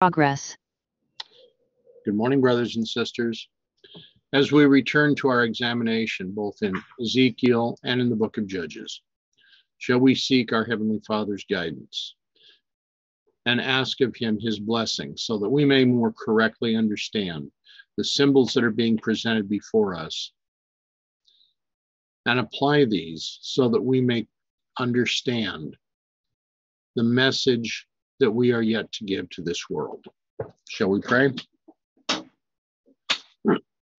Progress. Good morning, brothers and sisters. As we return to our examination, both in Ezekiel and in the book of Judges, shall we seek our Heavenly Father's guidance and ask of Him His blessing so that we may more correctly understand the symbols that are being presented before us and apply these so that we may understand the message that we are yet to give to this world. Shall we pray?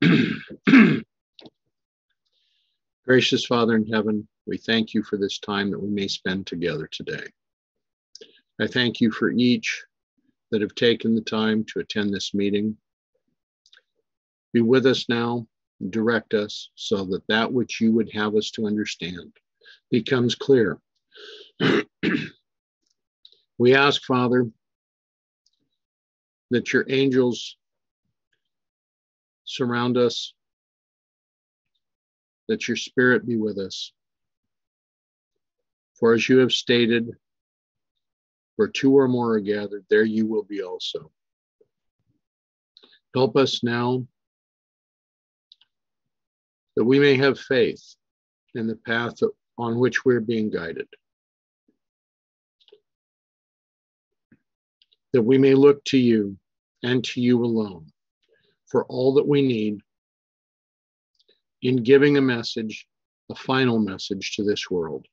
Gracious Father in heaven, we thank you for this time that we may spend together today. I thank you for each that have taken the time to attend this meeting. Be with us now, direct us so that that which you would have us to understand becomes clear. We ask, Father, that your angels surround us, that your spirit be with us. For as you have stated, where two or more are gathered, there you will be also. Help us now that we may have faith in the path on which we're being guided. That we may look to you and to you alone for all that we need in giving a message, a final message to this world.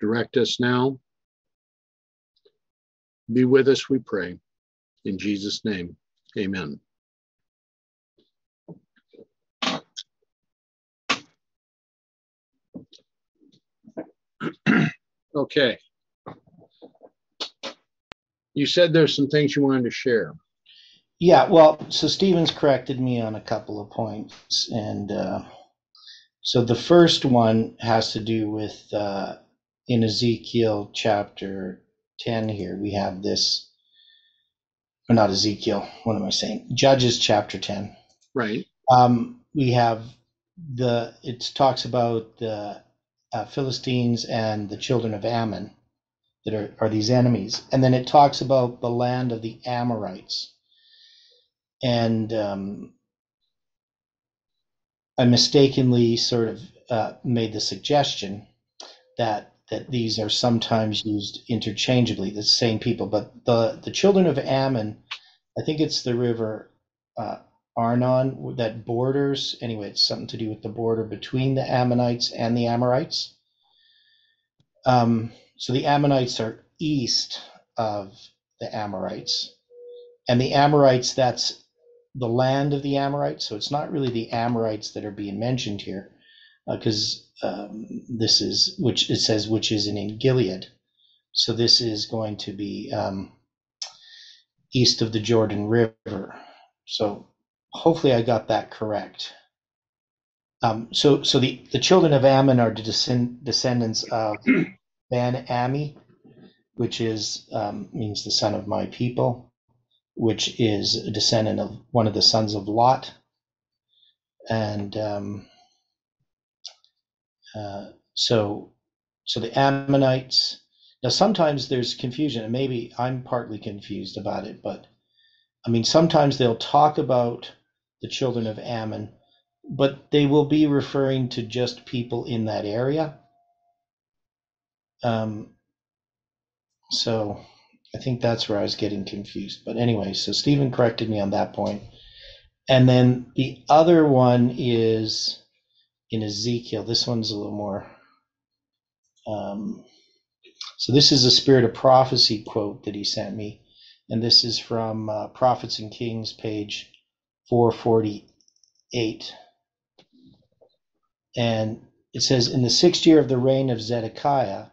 Direct us now. Be with us, we pray. In Jesus' name, amen. okay you said there's some things you wanted to share. Yeah, well, so Stevens corrected me on a couple of points, and uh, so the first one has to do with uh, in Ezekiel chapter ten. Here we have this, or not Ezekiel. What am I saying? Judges chapter ten. Right. Um, we have the. It talks about the uh, Philistines and the children of Ammon that are, are these enemies. And then it talks about the land of the Amorites. And um, I mistakenly sort of uh, made the suggestion that that these are sometimes used interchangeably, the same people. But the, the children of Ammon, I think it's the river uh, Arnon that borders, anyway, it's something to do with the border between the Ammonites and the Amorites. Um, so the Ammonites are east of the Amorites. And the Amorites, that's the land of the Amorites. So it's not really the Amorites that are being mentioned here, because uh, um, this is, which it says, which is in Gilead. So this is going to be um, east of the Jordan River. So hopefully I got that correct. Um, so so the, the children of Ammon are descend, descendants of Ben Ami, which is um, means the son of my people, which is a descendant of one of the sons of Lot, and um, uh, so so the Ammonites. Now sometimes there's confusion, and maybe I'm partly confused about it, but I mean sometimes they'll talk about the children of Ammon, but they will be referring to just people in that area um, so I think that's where I was getting confused. But anyway, so Stephen corrected me on that point. And then the other one is in Ezekiel. This one's a little more. Um, so this is a spirit of prophecy quote that he sent me. And this is from uh, Prophets and Kings, page 448. And it says, In the sixth year of the reign of Zedekiah,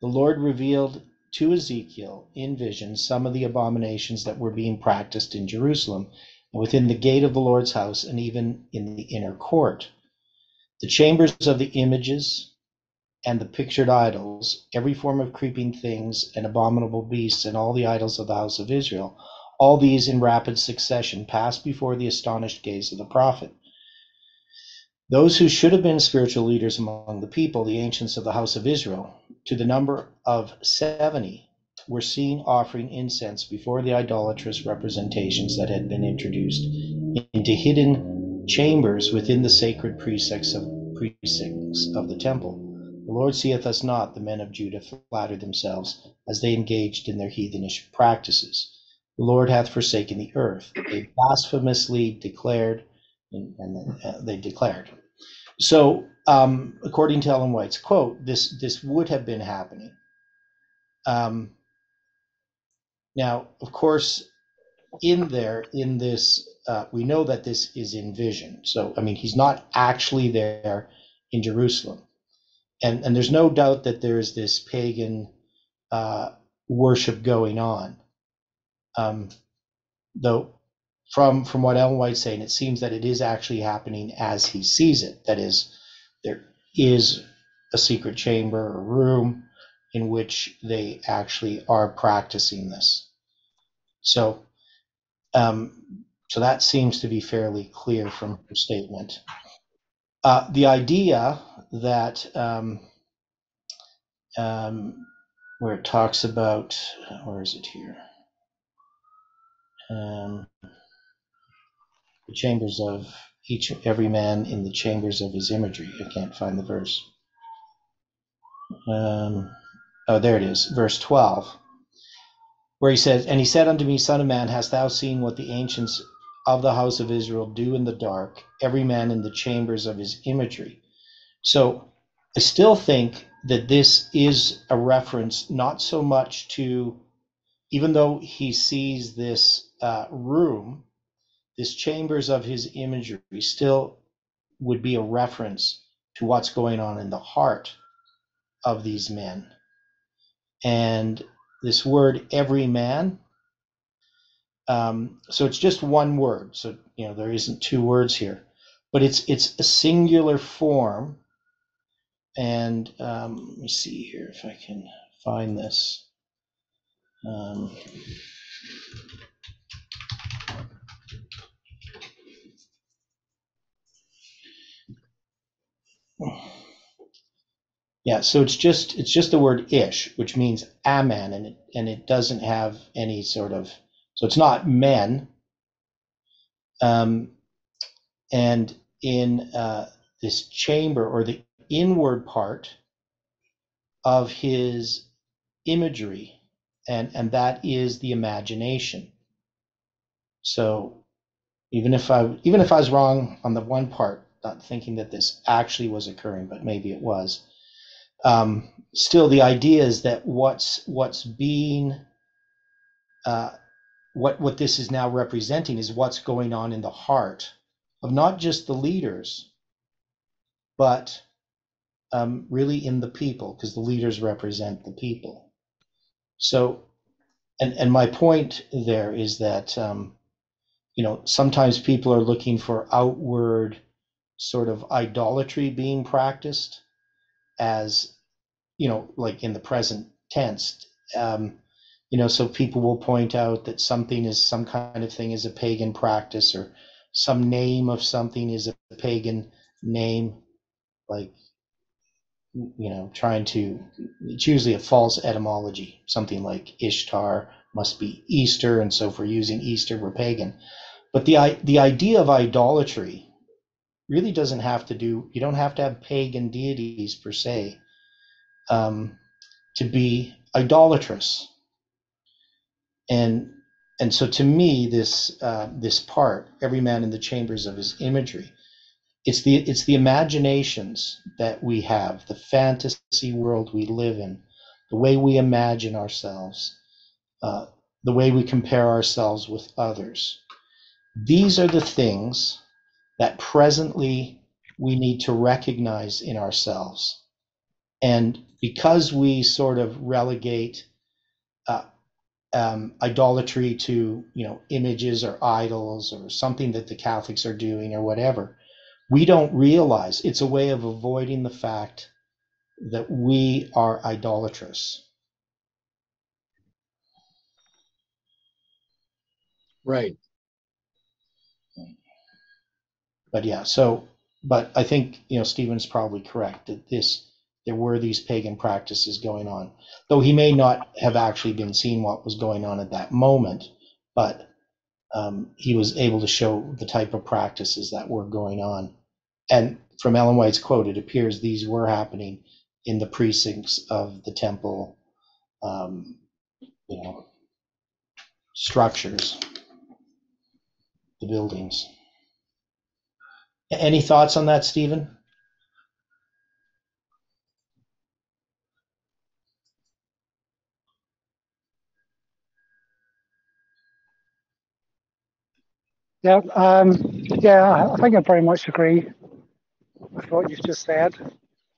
the Lord revealed to Ezekiel in vision some of the abominations that were being practiced in Jerusalem within the gate of the Lord's house and even in the inner court. The chambers of the images and the pictured idols, every form of creeping things and abominable beasts, and all the idols of the house of Israel, all these in rapid succession passed before the astonished gaze of the prophet. Those who should have been spiritual leaders among the people, the ancients of the house of Israel, to the number of 70, were seen offering incense before the idolatrous representations that had been introduced into hidden chambers within the sacred precincts of precincts of the temple. The Lord seeth us not, the men of Judah flattered themselves as they engaged in their heathenish practices. The Lord hath forsaken the earth. They blasphemously declared, and, and uh, they declared. So, um, according to Ellen White's quote, this this would have been happening um, now, of course, in there, in this, uh, we know that this is in vision. So, I mean, he's not actually there in Jerusalem. And, and there's no doubt that there's this pagan uh, worship going on. Um, though, from, from what Ellen White's saying, it seems that it is actually happening as he sees it. That is, there is a secret chamber or room in which they actually are practicing this. So, um, so that seems to be fairly clear from her statement. Uh, the idea that um, um, where it talks about, where is it here? The chambers of each every man in the chambers of his imagery. I can't find the verse. Um, oh, there it is, verse 12, where he says, And he said unto me, Son of man, hast thou seen what the ancients of the house of Israel do in the dark, every man in the chambers of his imagery? So I still think that this is a reference not so much to, even though he sees this uh, room, this chambers of his imagery still would be a reference to what's going on in the heart of these men and this word every man. Um, so it's just one word. So you know there isn't two words here, but it's it's a singular form. And um, let me see here if I can find this. Um, Yeah, so it's just it's just the word ish, which means aman, and it and it doesn't have any sort of so it's not men. Um, and in uh, this chamber or the inward part of his imagery, and and that is the imagination. So even if I even if I was wrong on the one part, not thinking that this actually was occurring, but maybe it was um, still the idea is that what's what's being uh, what what this is now representing is what's going on in the heart of not just the leaders, but um, really in the people, because the leaders represent the people. So, and and my point there is that um, you know sometimes people are looking for outward sort of idolatry being practiced as you know like in the present tense. Um, you know so people will point out that something is some kind of thing is a pagan practice or some name of something is a pagan name. Like you know trying to it's usually a false etymology something like ishtar must be easter and so if we're using easter we're pagan. But the the idea of idolatry really doesn't have to do you don't have to have pagan deities per se um, to be idolatrous. And and so to me, this uh, this part, every man in the chambers of his imagery, it's the it's the imaginations that we have, the fantasy world we live in, the way we imagine ourselves, uh, the way we compare ourselves with others. These are the things that presently we need to recognize in ourselves. And because we sort of relegate uh, um, idolatry to you know images or idols or something that the Catholics are doing or whatever, we don't realize it's a way of avoiding the fact that we are idolatrous. Right. But yeah, so but I think you know Stephen's probably correct that this there were these pagan practices going on. Though he may not have actually been seeing what was going on at that moment, but um, he was able to show the type of practices that were going on. And from Ellen White's quote, it appears these were happening in the precincts of the temple, um, you know, structures, the buildings. Any thoughts on that, Stephen? Yeah, um, yeah, I think I very much agree with what you've just said.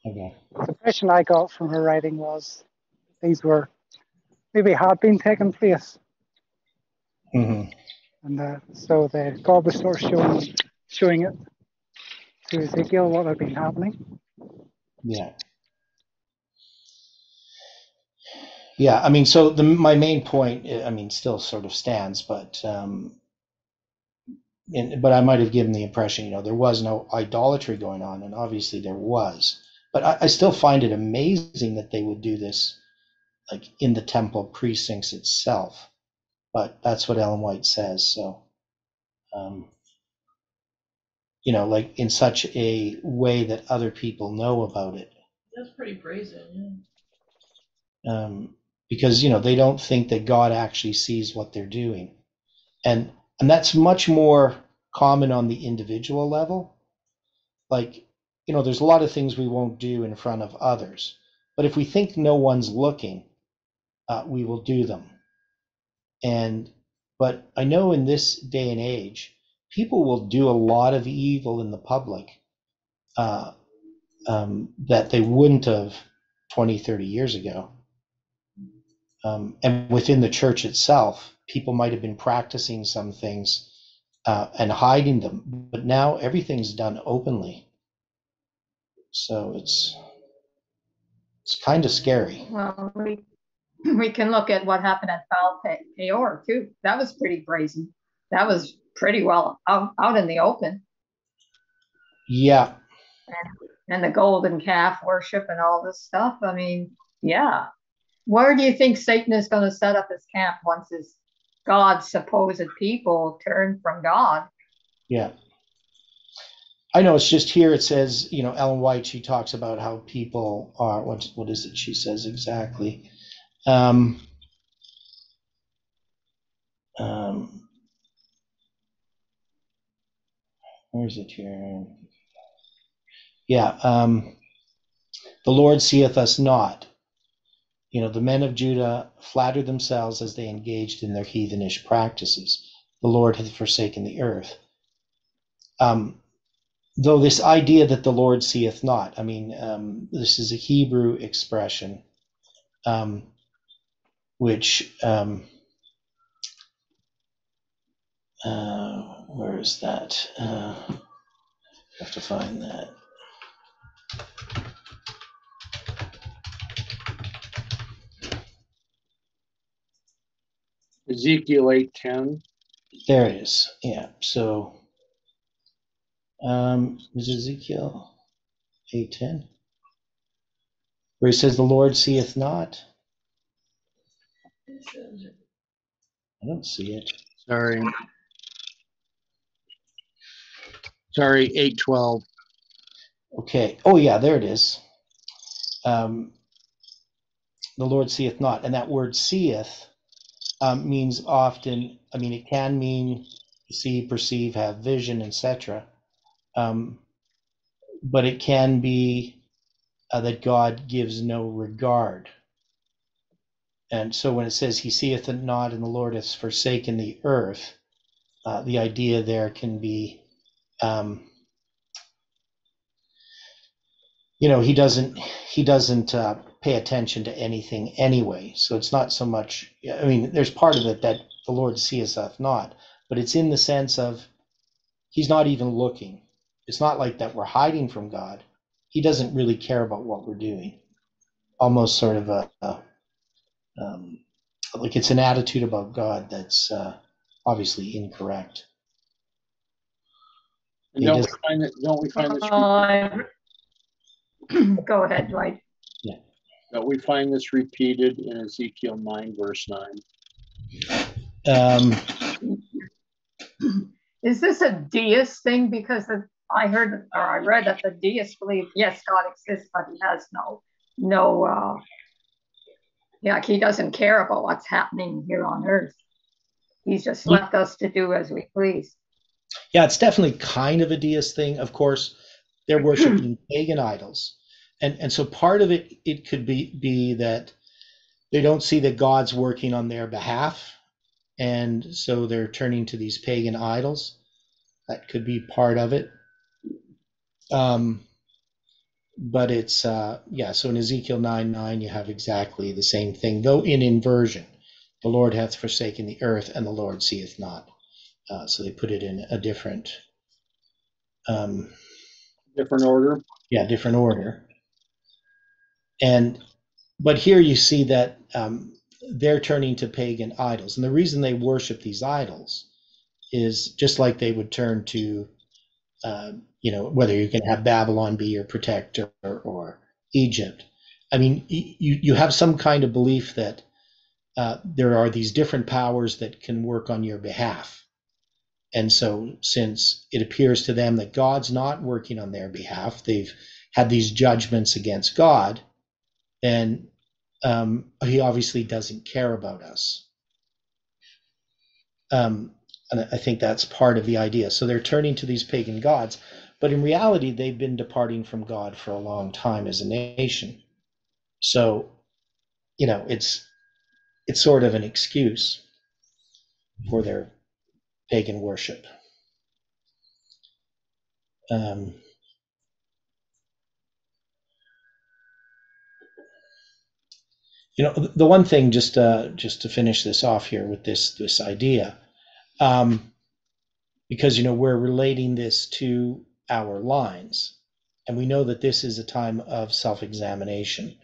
Okay. The impression I got from her writing was these were maybe had been taking place, Mm-hmm. and uh, so the God was sort of showing showing it to Ezekiel what had been happening. Yeah. Yeah, I mean, so the my main point, I mean, still sort of stands, but um, and, but I might have given the impression, you know, there was no idolatry going on, and obviously there was. But I, I still find it amazing that they would do this, like in the temple precincts itself. But that's what Ellen White says. So, um, you know, like in such a way that other people know about it. That's pretty brazen, um, because you know they don't think that God actually sees what they're doing, and and that's much more common on the individual level. Like you know, there's a lot of things we won't do in front of others, but if we think no one's looking, uh, we will do them. And but I know in this day and age, people will do a lot of evil in the public uh, um, that they wouldn't have 20, 30 years ago. Um, and within the church itself, people might have been practicing some things uh, and hiding them, but now everything's done openly. So it's it's kind of scary. Well, we we can look at what happened at Peor too. That was pretty brazen. That was pretty well out, out in the open. Yeah, And the golden calf worship and all this stuff. I mean, yeah. Where do you think Satan is going to set up his camp once his God's supposed people turn from God? yeah. I know it's just here it says, you know, Ellen White, she talks about how people are, what, what is it she says exactly? Um, um, where is it here? Yeah, um, the Lord seeth us not. You know, the men of Judah flattered themselves as they engaged in their heathenish practices. The Lord hath forsaken the earth. Um, though this idea that the Lord seeth not, I mean, um, this is a Hebrew expression, um, which, um, uh, where is that? Uh, I have to find that. Ezekiel eight ten. There it is. Yeah. So, um, is Ezekiel eight ten, where he says, "The Lord seeth not." I don't see it. Sorry. Sorry, eight twelve. Okay. Oh yeah, there it is. Um, the Lord seeth not, and that word "seeth" um, means often. I mean, it can mean see, perceive, have vision, etc. Um, but it can be uh, that God gives no regard. And so when it says he seeth it not and the Lord hath forsaken the earth, uh, the idea there can be, um, you know, he doesn't he doesn't uh, pay attention to anything anyway. So it's not so much. I mean, there's part of it that the Lord seeth us not, but it's in the sense of he's not even looking. It's not like that we're hiding from God. He doesn't really care about what we're doing. Almost sort of a, a um, like it's an attitude about God that's uh, obviously incorrect. And don't we find that, don't we find this, Uh, go ahead, Dwight. But we find this repeated in Ezekiel 9, verse 9. Um, Is this a deist thing? Because of, I heard or I read that the deists believe yes, God exists, but He has no no. Uh, yeah, He doesn't care about what's happening here on Earth. He's just left us to do as we please. Yeah, it's definitely kind of a deist thing. Of course, they're worshiping pagan idols, and and so part of it it could be be that they don't see that God's working on their behalf, and so they're turning to these pagan idols. That could be part of it. Um, but it's uh, yeah. So in Ezekiel nine nine, you have exactly the same thing, though in inversion. The Lord hath forsaken the earth, and the Lord seeth not. Uh, so they put it in a different, um, Different order. yeah, different order. And but here you see that um, they're turning to pagan idols, and the reason they worship these idols is just like they would turn to, uh, you know, whether you can have Babylon be your protector or Egypt. I mean, you you have some kind of belief that uh, there are these different powers that can work on your behalf. And so, since it appears to them that God's not working on their behalf, they've had these judgments against God, then um, he obviously doesn't care about us. Um, and I think that's part of the idea. So they're turning to these pagan gods, but in reality, they've been departing from God for a long time as a nation. So, you know, it's it's sort of an excuse for their pagan worship. Um, you know, the one thing just uh, just to finish this off here with this this idea, um, because you know we're relating this to our lines, and we know that this is a time of self-examination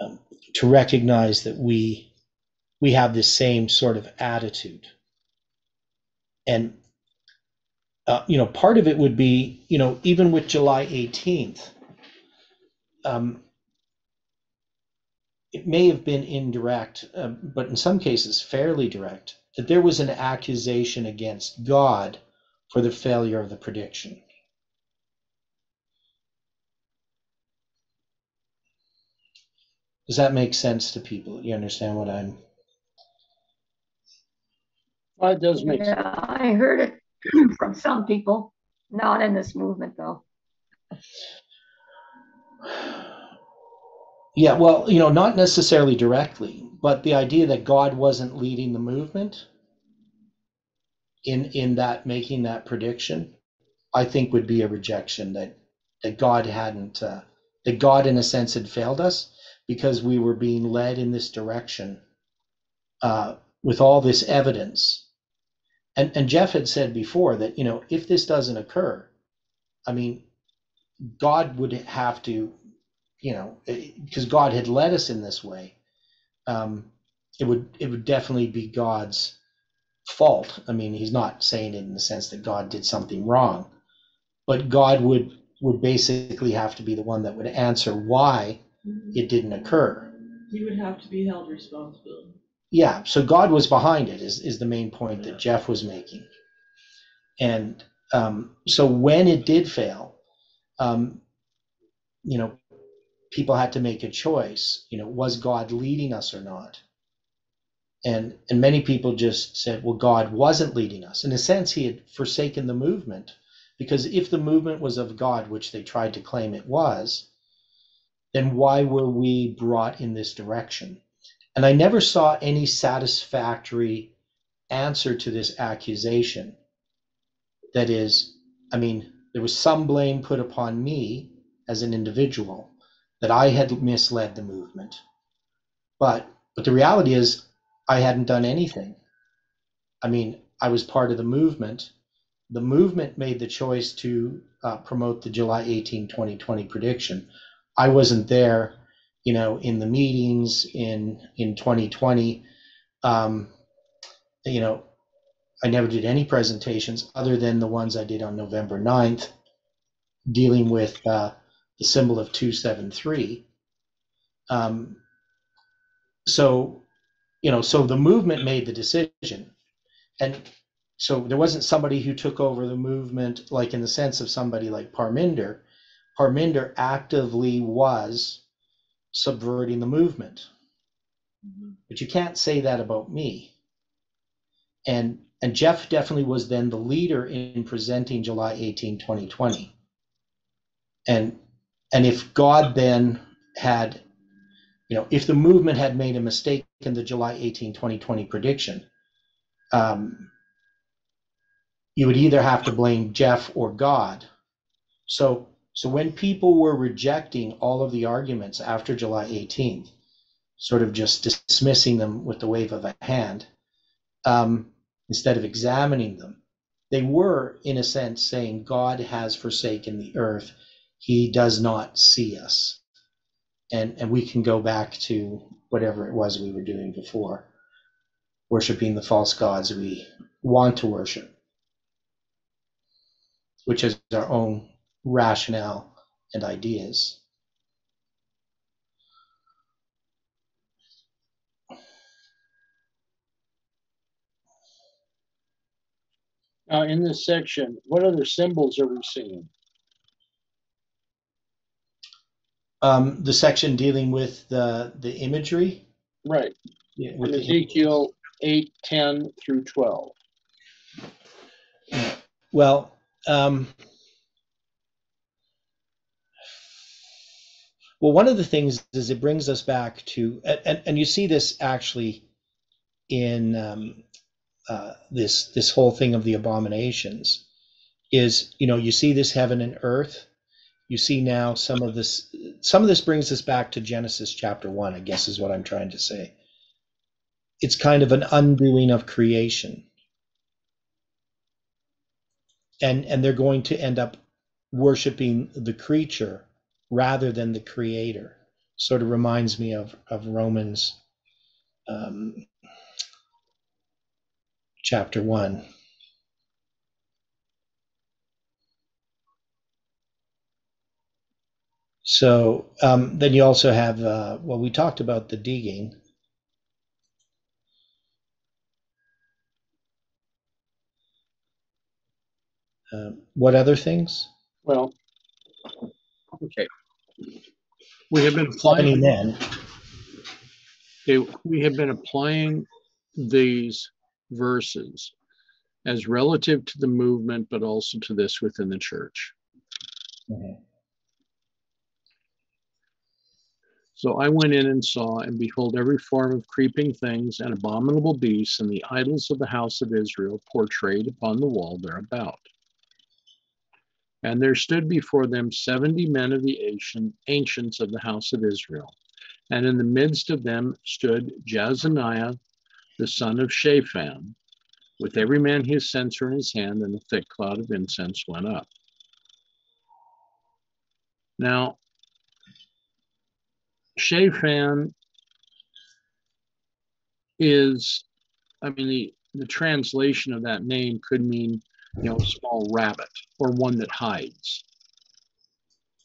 um, to recognize that we we have this same sort of attitude and uh, you know part of it would be you know even with july 18th um, it may have been indirect uh, but in some cases fairly direct that there was an accusation against god for the failure of the prediction. Does that make sense to people? You understand what i'm Well, it does make sense. Yeah, I heard it from some people, not in this movement though. Yeah, well, you know, not necessarily directly, but the idea that God wasn't leading the movement in in that making that prediction, I think would be a rejection that that God hadn't uh, that God in a sense had failed us because we were being led in this direction uh, with all this evidence. And and Jeff had said before that you know if this doesn't occur, I mean, God would have to you know, because God had led us in this way, um, it would it would definitely be God's fault. I mean, he's not saying it in the sense that God did something wrong, but God would would basically have to be the one that would answer why it didn't occur. He would have to be held responsible. Yeah, so God was behind it is is the main point that Jeff was making, and um, so when it did fail, um, you know, people had to make a choice. You know, was God leading us or not? And and many people just said, well, God wasn't leading us. In a sense, He had forsaken the movement because if the movement was of God, which they tried to claim it was, then why were we brought in this direction? And I never saw any satisfactory answer to this accusation. That is, I mean, there was some blame put upon me as an individual that I had misled the movement. But but the reality is I hadn't done anything. I mean, I was part of the movement. The movement made the choice to uh, promote the July 18, 2020 prediction. I wasn't there, you know, in the meetings in in 2020. Um, you know, I never did any presentations other than the ones I did on November 9th, dealing with uh, the symbol of 273. Um, so, you know, so the movement made the decision, and so there wasn't somebody who took over the movement, like in the sense of somebody like Parminder. Parminder actively was subverting the movement. But you can't say that about me. And and Jeff definitely was then the leader in presenting July 18, 2020. And and if God then had, you know, if the movement had made a mistake in the July 18, 2020 prediction, um, you would either have to blame Jeff or God. So so when people were rejecting all of the arguments after July 18th, sort of just dismissing them with the wave of a hand, um, instead of examining them, they were, in a sense, saying, God has forsaken the earth. He does not see us. And, and we can go back to whatever it was we were doing before, worshiping the false gods we want to worship, which is our own rationale and ideas. Now, in this section, what other symbols are we seeing? Um, the section dealing with the the imagery, Right, yeah, with in the- Ezekiel 8, 10 through 12. well, um, well, one of the things is it brings us back to, and, and, you see this actually in um, uh, this this whole thing of the abominations, is you know you see this heaven and earth, you see now some of this some of this brings us back to Genesis chapter one, I guess is what I'm trying to say. It's kind of an undoing of creation. And and they're going to end up worshiping the creature rather than the creator. Sort of reminds me of of Romans um, chapter one. So um, then you also have, uh, well, we talked about the digging. Uh, what other things? Well, okay. We have been applying, then. okay, we have been applying these verses as relative to the movement, but also to this within the church. Mhm. So I went in and saw, and behold, every form of creeping things and abominable beasts and the idols of the house of Israel portrayed upon the wall thereabout. And there stood before them seventy men of the ancient, ancients of the house of Israel. And in the midst of them stood Jaazaniah, the son of Shaphan, with every man his censer in his hand, and a thick cloud of incense went up. Now, Shaphan is, I mean, the, the translation of that name could mean, you know, small rabbit or one that hides.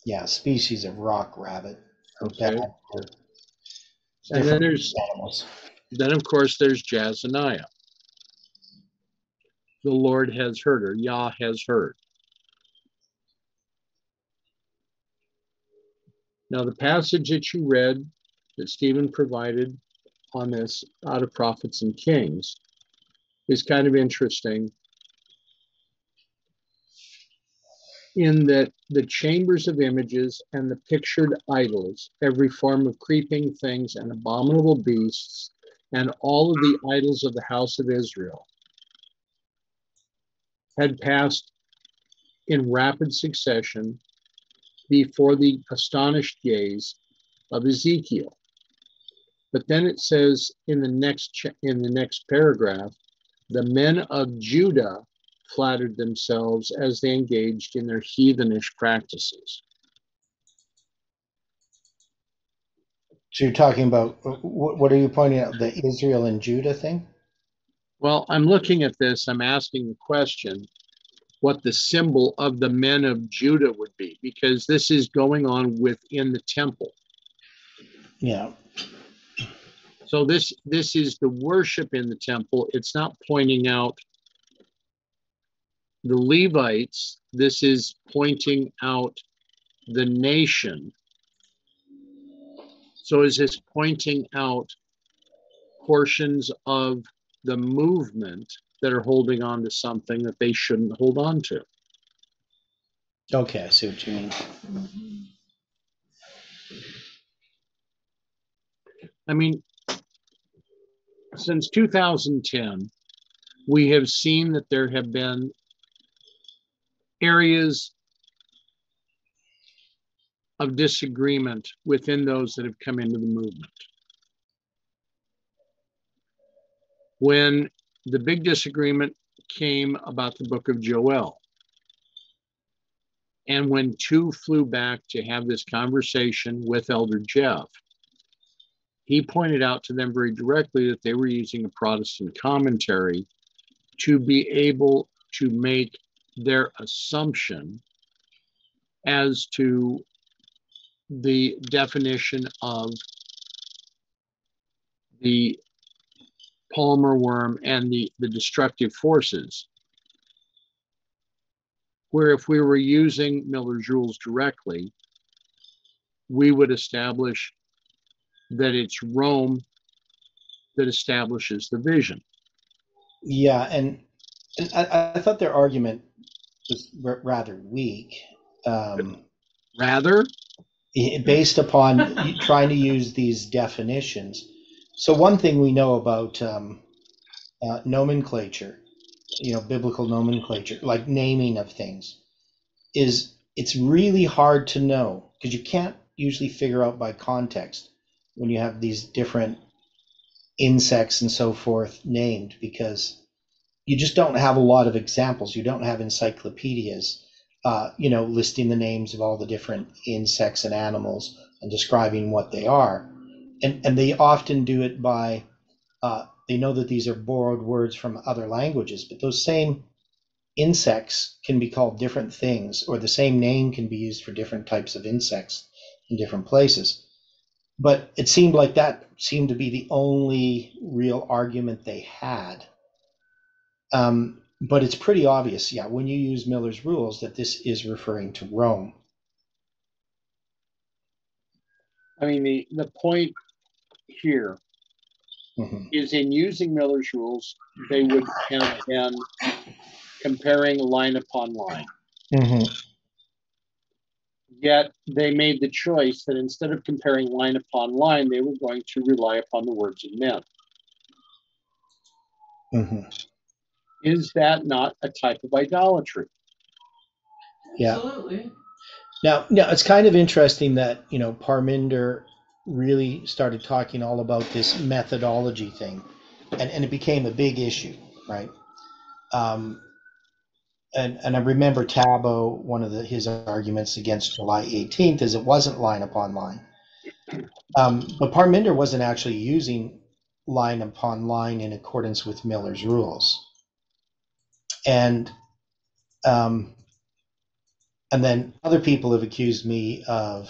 Yeah, species of rock rabbit. Okay. And then there's, animals. then of course, there's Jaazaniah. The Lord has heard, or Yah has heard. Now, the passage that you read that Stephen provided on this out of Prophets and Kings is kind of interesting in that the chambers of images and the pictured idols, every form of creeping things and abominable beasts, and all of the idols of the house of Israel had passed in rapid succession before the astonished gaze of Ezekiel. But then it says in the next in the next paragraph, the men of Judah flattered themselves as they engaged in their heathenish practices. So you're talking about what, what are you pointing out? The Israel and Judah thing? Well, I'm looking at this, I'm asking the question what the symbol of the men of Judah would be, because this is going on within the temple. Yeah. So this this is the worship in the temple. It's not pointing out the Levites. This is pointing out the nation. So is this pointing out portions of the movement that are holding on to something that they shouldn't hold on to? Okay, I see what you mean. I mean, since 2010, we have seen that there have been areas of disagreement within those that have come into the movement. When the big disagreement came about the book of Joel, and when two flew back to have this conversation with Elder Jeff, he pointed out to them very directly that they were using a Protestant commentary to be able to make their assumption as to the definition of the palmer worm and the, the destructive forces. Where if we were using Miller's rules directly, we would establish that it's Rome that establishes the vision. Yeah, and, and I, I thought their argument was r- rather weak, um, Rather, based upon trying to use these definitions. So one thing we know about um, uh, nomenclature, you know, biblical nomenclature, like naming of things, is it's really hard to know because you can't usually figure out by context when you have these different insects and so forth named because you just don't have a lot of examples. You don't have encyclopedias, uh, you know, listing the names of all the different insects and animals and describing what they are. And, and they often do it by, uh, they know that these are borrowed words from other languages, but those same insects can be called different things, or the same name can be used for different types of insects in different places. But it seemed like that seemed to be the only real argument they had. Um, but it's pretty obvious, yeah, when you use Miller's rules, that this is referring to Rome. I mean, the, the point here Mhm. is in using Miller's rules, they would have been comparing line upon line. Yet they made the choice that instead of comparing line upon line, they were going to rely upon the words of men. Mhm. Is that not a type of idolatry? Yeah. Absolutely. Now, now it's kind of interesting that you know Parminder really started talking all about this methodology thing, and and it became a big issue, right? Um, and and I remember Tabo, one of the, his arguments against July 18th is it wasn't line upon line, um, but Parminder wasn't actually using line upon line in accordance with Miller's rules, and um, and then other people have accused me of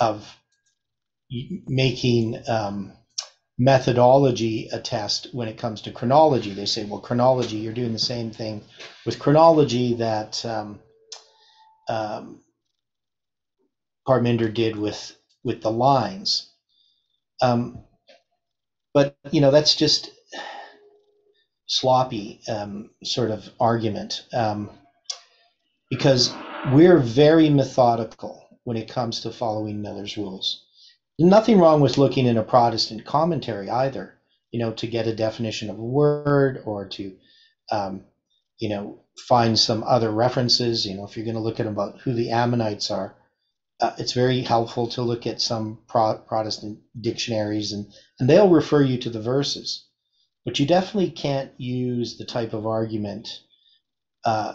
of making um, methodology a test when it comes to chronology. They say, well, chronology, you're doing the same thing with chronology that um, um, Parminder did with with the lines. Um, but you know, that's just sloppy um, sort of argument. Um, because we're very methodical when it comes to following Miller's rules. Nothing wrong with looking in a Protestant commentary either, you know, to get a definition of a word or to, um, you know, find some other references. You know, if you're going to look at about who the Ammonites are, uh, it's very helpful to look at some Pro- Protestant dictionaries and, and they'll refer you to the verses. But you definitely can't use the type of argument uh,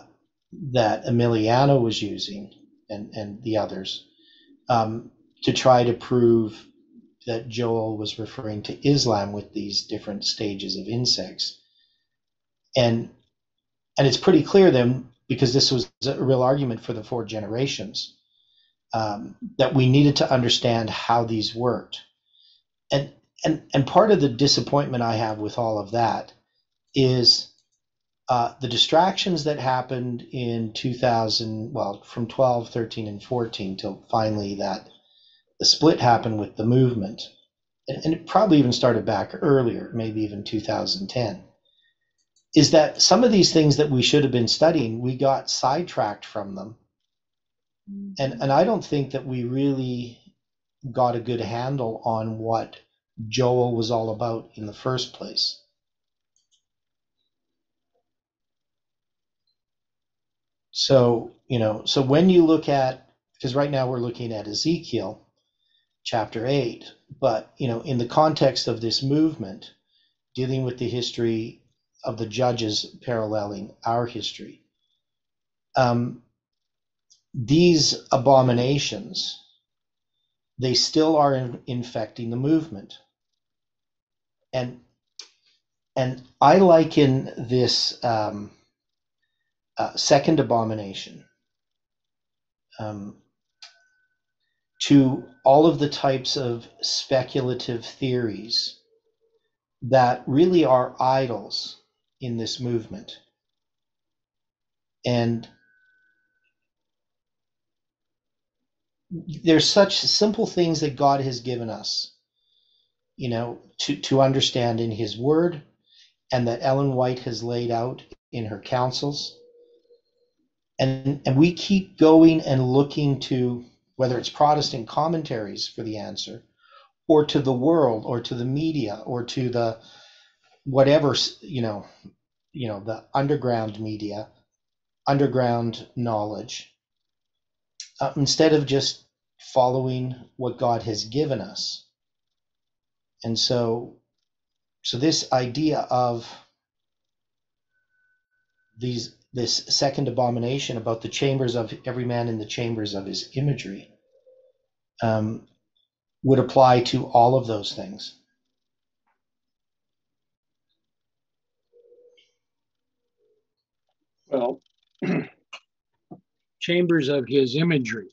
that Emiliano was using and, and the others um, to try to prove that Joel was referring to Islam with these different stages of insects. And and it's pretty clear then because this was a real argument for the four generations um, that we needed to understand how these worked. And, and, and part of the disappointment I have with all of that is uh, the distractions that happened in 2000, well, from 12, 13, and 14 till finally that the split happened with the movement. And, and it probably even started back earlier, maybe even 2010. Is that some of these things that we should have been studying, we got sidetracked from them. And, and I don't think that we really got a good handle on what Joel was all about in the first place. So, you know, so when you look at, because right now we're looking at Ezekiel chapter 8, but, you know, in the context of this movement, dealing with the history of the judges paralleling our history, um, these abominations, they still are in, infecting the movement. And and I liken this um, uh, second abomination um, to all of the types of speculative theories that really are idols in this movement. And there's such simple things that God has given us, you know, to, to understand in His Word and that Ellen White has laid out in her counsels and and we keep going and looking to whether it's Protestant commentaries for the answer, or to the world, or to the media, or to the whatever you know, you know the underground media, underground knowledge, uh, instead of just following what God has given us. And so, so this idea of these this second abomination about the chambers of every man in the chambers of his imagery um, would apply to all of those things. Well, chambers of his imagery.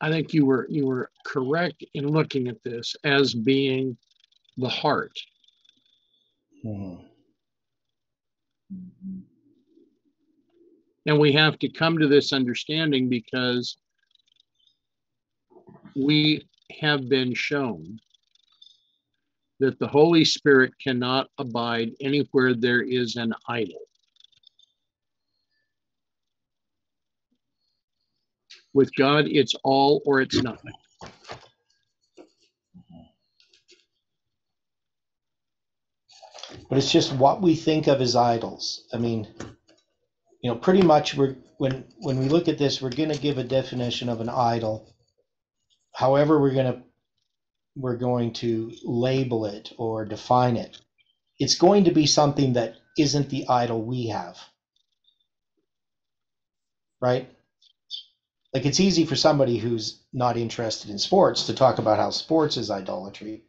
I think you were you were correct in looking at this as being the heart. Mhm. And we have to come to this understanding because we have been shown that the Holy Spirit cannot abide anywhere there is an idol. With God, it's all or it's nothing. But it's just what we think of as idols. I mean, you know, pretty much we're when when we look at this, we're going to give a definition of an idol. However, we're going to we're going to label it or define it. It's going to be something that isn't the idol we have. Right? Like it's easy for somebody who's not interested in sports to talk about how sports is idolatry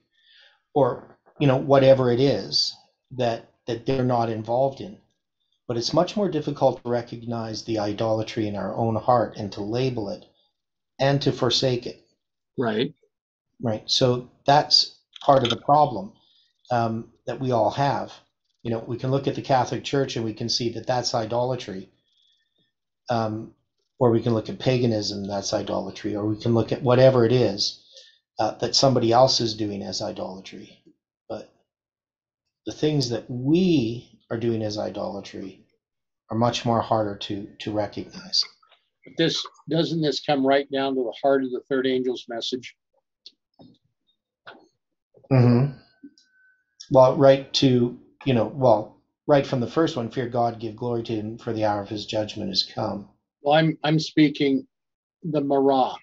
or you know whatever it is that that they're not involved in. But it's much more difficult to recognize the idolatry in our own heart and to label it and to forsake it. Right. Right. So that's part of the problem um, that we all have. You know, we can look at the Catholic Church and we can see that that's idolatry. Um, or we can look at paganism, that's idolatry. Or we can look at whatever it is uh, that somebody else is doing as idolatry. But the things that we are doing as idolatry are much more harder to, to recognize. But this doesn't this come right down to the heart of the third angel's message? Mm-hmm. Well, right to, you know, well, right from the first one, fear God, give glory to him, for the hour of his judgment has come. Well, I'm I'm speaking the Marah.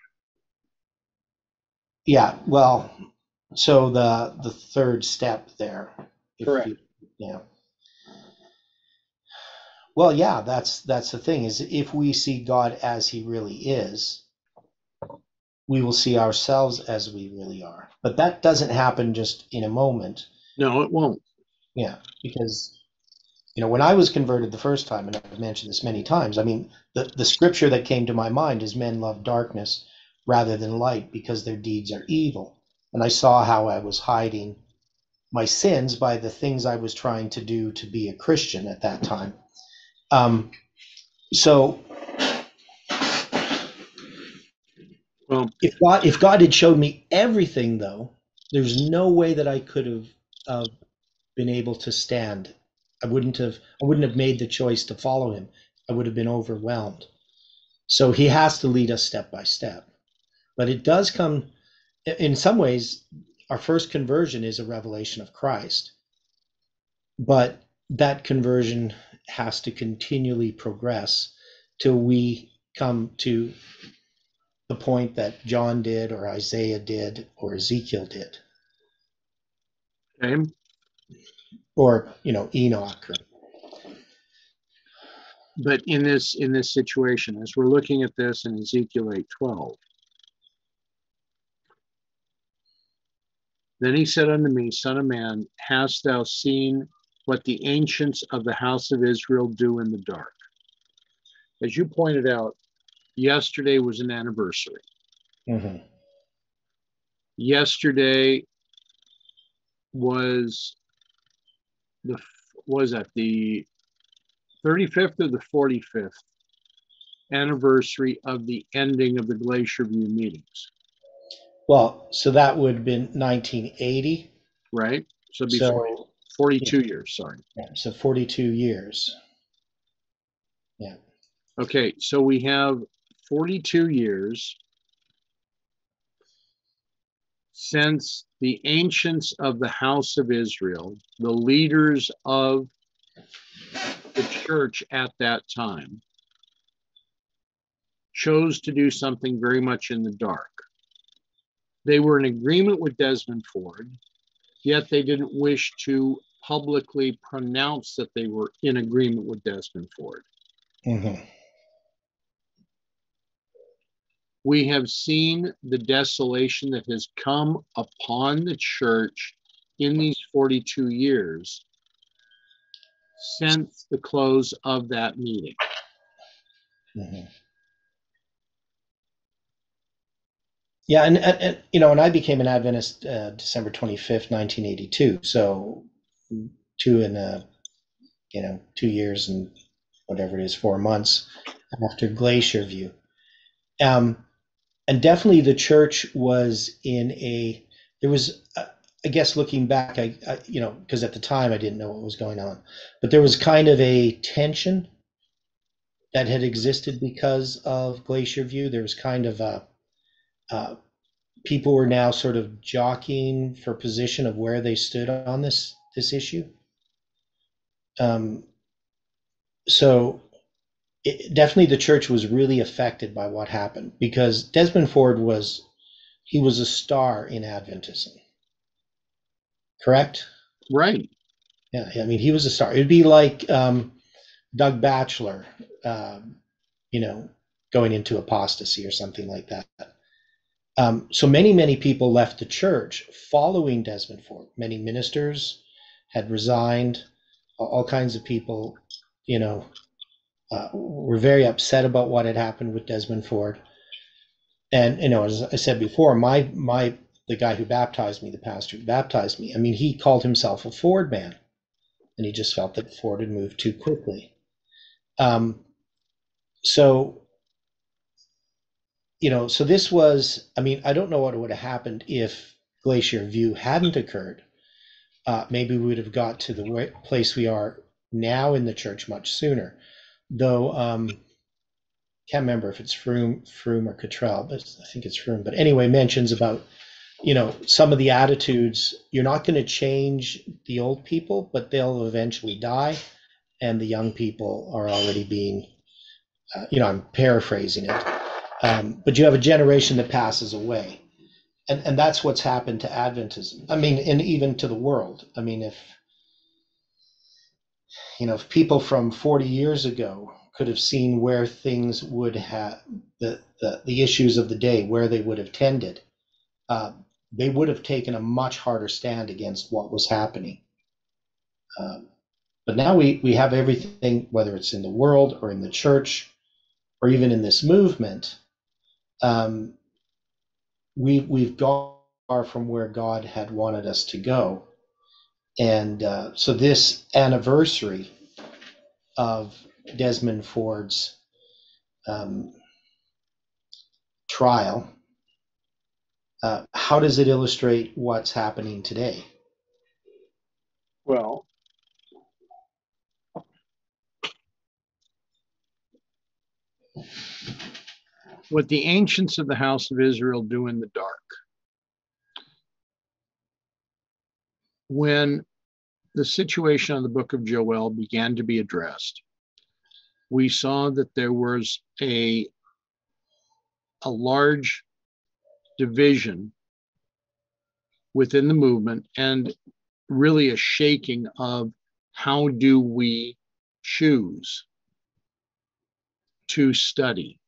Yeah, well, so the the third step there. Correct. you- yeah. Well, yeah, that's that's the thing is if we see God as he really is, we will see ourselves as we really are. But that doesn't happen just in a moment. No, it won't. Yeah, because You know, when I was converted the first time, and I've mentioned this many times, I mean, the, the scripture that came to my mind is men love darkness rather than light because their deeds are evil. And I saw how I was hiding my sins by the things I was trying to do to be a Christian at that time. Um, so Well, if God if God had showed me everything though, there's no way that I could have uh, been able to stand. I wouldn't have I wouldn't have made the choice to follow him. I would have been overwhelmed. So he has to lead us step by step. But it does come in some ways our first conversion is a revelation of Christ. But that conversion has to continually progress till we come to the point that John did, or Isaiah did, or Ezekiel did, okay. Or you know Enoch. But in this in this situation, as we're looking at this in Ezekiel 8:12, then he said unto me, Son of man, hast thou seen what the ancients of the house of Israel do in the dark? As you pointed out, yesterday was an anniversary. Mhm. Yesterday was the was that the 35th or the 45th anniversary of the ending of the Glacier View meetings, Well, so that would have been 1980. right? So it'd be 40 So 42 years, sorry. yeah, so 42 years. Yeah. Okay, so we have 42 years since the ancients of the house of Israel, the leaders of the church at that time, chose to do something very much in the dark. They were in agreement with Desmond Ford, yet they didn't wish to publicly pronounce that they were in agreement with Desmond Ford. Mhm. We have seen the desolation that has come upon the church in these 42 years since the close of that meeting. Mhm. Yeah, and, and, and you know, and I became an Adventist uh, December 25th, 1982. So two and you know, two years and whatever it is, four months after Glacier View. Um, and definitely the church was in a, there was, uh, I guess looking back, I, I you know, because at the time I didn't know what was going on, but there was kind of a tension that had existed because of Glacier View. There was kind of a, uh, people were now sort of jockeying for position of where they stood on this this issue. Um, so it, definitely the church was really affected by what happened because Desmond Ford was he was a star in Adventism. Correct? Right. Yeah, I mean he was a star. It'd be like um, Doug Batchelor, um, you know, going into apostasy or something like that. Um, so many, many people left the church following Desmond Ford. Many ministers had resigned. All kinds of people, you know, uh, were very upset about what had happened with Desmond Ford. And you know, as I said before, my my the guy who baptized me, the pastor who baptized me, I mean, he called himself a Ford man, and he just felt that Ford had moved too quickly. Um, so you know, so this was, I mean, I don't know what would have happened if Glacier View hadn't occurred. Uh, maybe we would have got to the way, place we are now in the church much sooner. Though, um, can't remember if it's Froom, Froom or Cottrell, but I think it's Froom. But anyway, mentions about, you know, some of the attitudes. You're not going to change the old people, but they'll eventually die, and the young people are already being, uh, you know, I'm paraphrasing it um, but you have a generation that passes away. And, and that's what's happened to Adventism. I mean, and even to the world. I mean, if, you know, if people from 40 years ago could have seen where things would have, the, the, the issues of the day, where they would have tended, uh, they would have taken a much harder stand against what was happening. Um, But now we, we have everything, whether it's in the world or in the church or even in this movement, um, we, we've gone far from where God had wanted us to go. And uh, so this anniversary of Desmond Ford's um, trial, uh, how does it illustrate what's happening today? Well, what the ancients of the house of Israel do in the dark. When the situation on the book of Joel began to be addressed, we saw that there was a, a large division within the movement and really a shaking of how do we choose to study.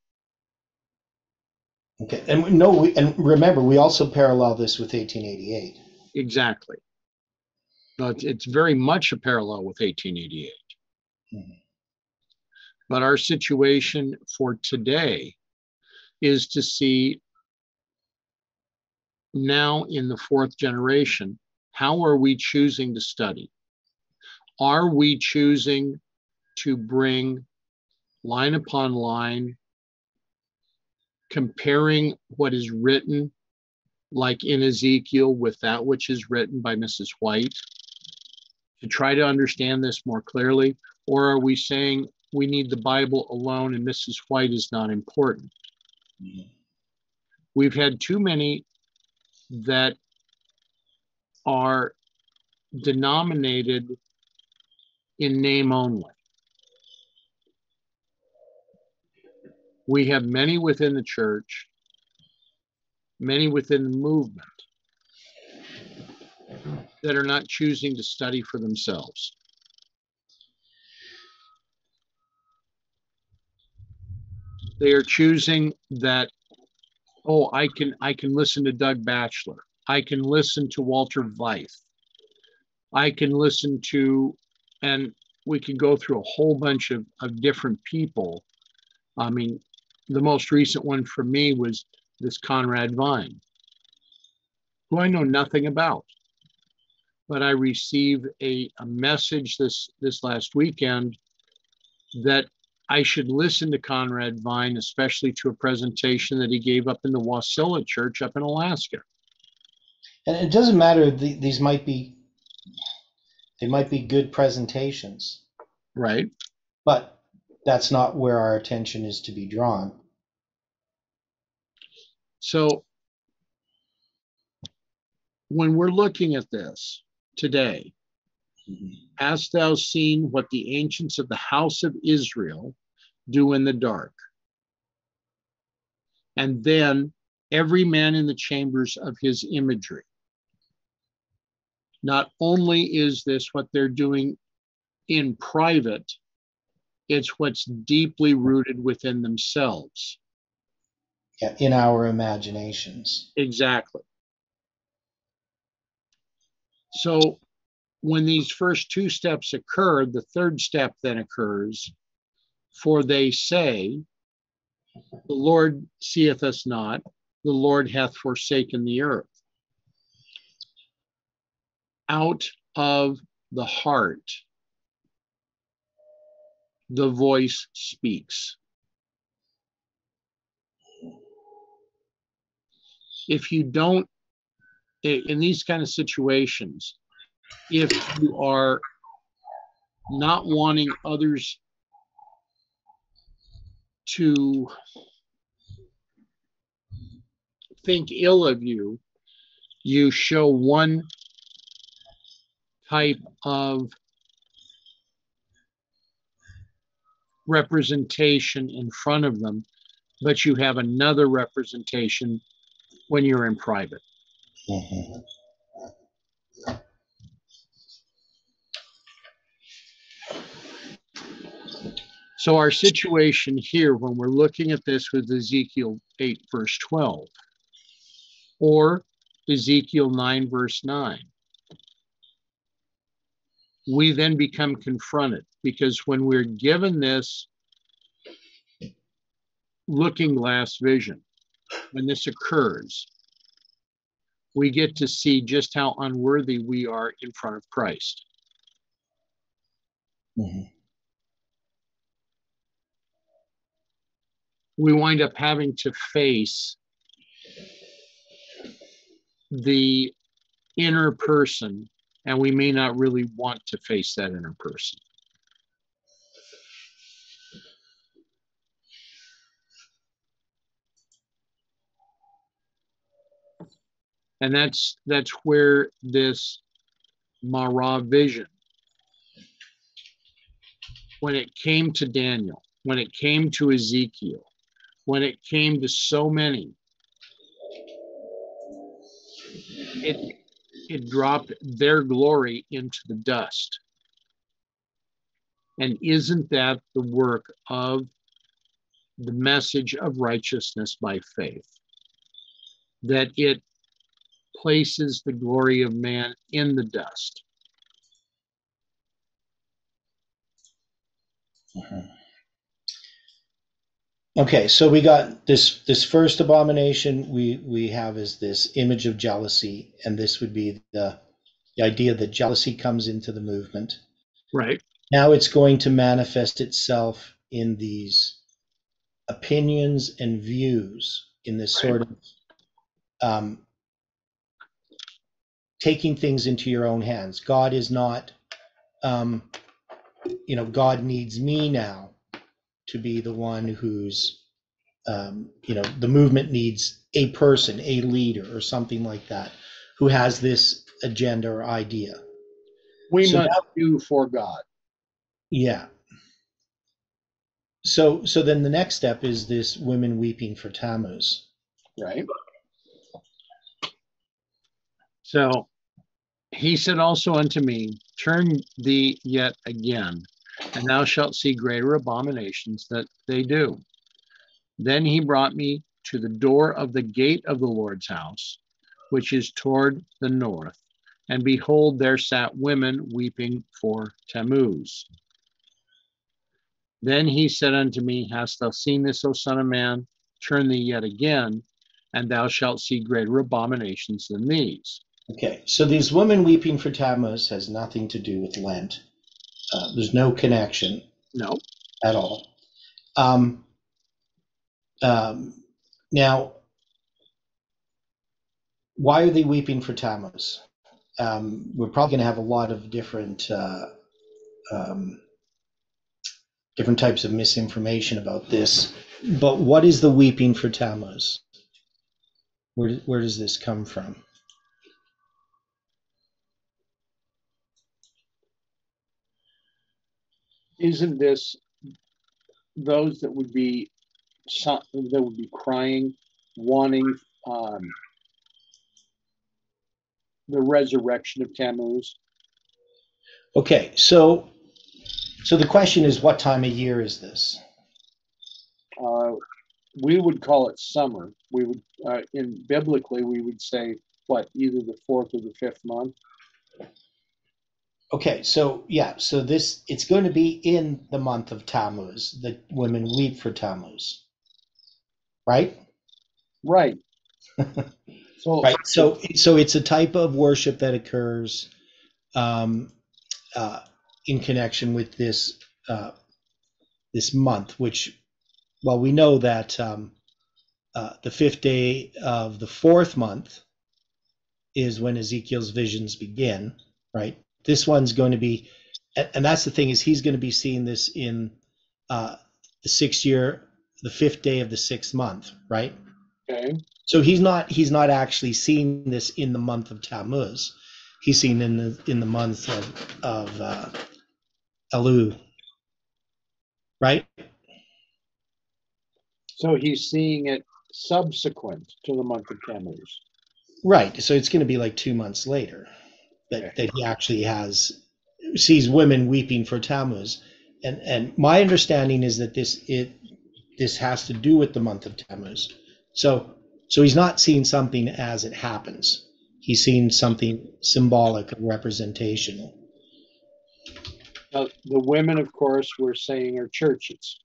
Okay, and no, we, and remember, we also parallel this with 1888. Exactly. But it's very much a parallel with 1888. Mm-hmm. But our situation for today is to see now in the fourth generation how are we choosing to study? Are we choosing to bring line upon line, comparing what is written, like in Ezekiel, with that which is written by Mrs. White, to try to understand this more clearly? Or are we saying we need the Bible alone and Mrs. White is not important? Mm-hmm. We've had too many that are denominated in name only. We have many within the church, many within the movement that are not choosing to study for themselves. They are choosing that, oh, I can I can listen to Doug Batchelor. I can listen to Walter Veith. I can listen to, and we can go through a whole bunch of, of different people. I mean, the most recent one for me was this Conrad Vine, who I know nothing about. But I received a, a message this, this last weekend that I should listen to Conrad Vine, especially to a presentation that he gave up in the Wasilla Church up in Alaska. And it doesn't matter, these might be, they might be good presentations. Right. But that's not where our attention is to be drawn. So when we're looking at this today, mm-hmm. hast thou seen what the ancients of the house of Israel do in the dark? And then every man in the chambers of his imagery. Not only is this what they're doing in private, it's what's deeply rooted within themselves. Yeah, in our imaginations. Exactly. So when these first two steps occur, the third step then occurs, for they say, The Lord seeth us not, the Lord hath forsaken the earth. Out of the heart the voice speaks. If you don't, in these kind of situations, if you are not wanting others to think ill of you, you show one type of representation in front of them, but you have another representation when you're in private. Mm-hmm. So, our situation here, when we're looking at this with Ezekiel 8, verse 12, or Ezekiel 9, verse 9, we then become confronted because when we're given this looking glass vision, when this occurs, we get to see just how unworthy we are in front of Christ. Mhm. We wind up having to face the inner person, and we may not really want to face that inner person. And that's that's where this Mara vision, when it came to Daniel, when it came to Ezekiel, when it came to so many, it it dropped their glory into the dust. And isn't that the work of the message of righteousness by faith? That it places the glory of man in the dust. Mhm. Okay, so we got this this first abomination we we have is this image of jealousy, and this would be the the idea that jealousy comes into the movement. Right. Now it's going to manifest itself in these opinions and views in this sort of um, taking things into your own hands. God is not, um, you know, God needs me now to be the one who's, um, you know, the movement needs a person, a leader, or something like that, who has this agenda or idea. We So must do for God. Yeah. So, so then the next step is this women weeping for Tammuz. Right. So he said also unto me, Turn thee yet again, and thou shalt see greater abominations that they do. Then he brought me to the door of the gate of the Lord's house, which is toward the north. And behold, there sat women weeping for Tammuz. Then he said unto me, Hast thou seen this, O son of man? Turn thee yet again, and thou shalt see greater abominations than these. Okay, so these women weeping for Tammuz has nothing to do with Lent. Uh, there's no connection No, at all. Um, um, now, why are they weeping for Tammuz? Um, we're probably going to have a lot of different uh, um, different types of misinformation about this. But what is the weeping for Tammuz? Where where does this come from? Isn't this those that would be that would be crying, wanting um, the resurrection of Tammuz? Okay, so so the question is, what time of year is this? Uh, we would call it summer. We would, uh, in biblically, we would say what, either the fourth or the fifth month. Okay, so yeah, so this it's going to be in the month of Tammuz that women weep for Tammuz, right? Right. so, Right. So so it's a type of worship that occurs um, uh, in connection with this uh, this month, which well we know that um, uh, the fifth day of the fourth month is when Ezekiel's visions begin, right? This one's going to be, and and that's the thing is he's going to be seeing this in uh, the sixth year, the fifth day of the sixth month, right? okay. So he's not he's not actually seeing this in the month of Tammuz. He's seen in the in the month of of uh, Elul, right? So he's seeing it subsequent to the month of Tammuz. Right. So it's going to be like two months later that Okay. that he actually has sees women weeping for Tammuz, and and my understanding is that this it this has to do with the month of Tammuz. So so he's not seeing something as it happens. He's seeing something symbolic or representational. Uh, the women, of course, we're saying are churches.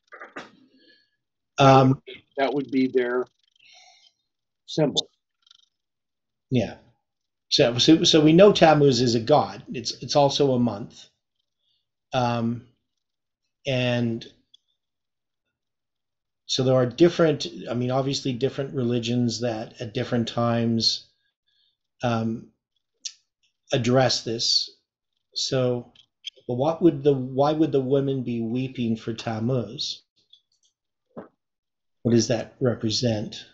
Um, That would be their symbol. yeah. So, so, so we know Tammuz is a god. It's it's also a month. Um, and so there are different. I mean, obviously, different religions that at different times um, address this. So, but what would the why would the women be weeping for Tammuz? What does that represent?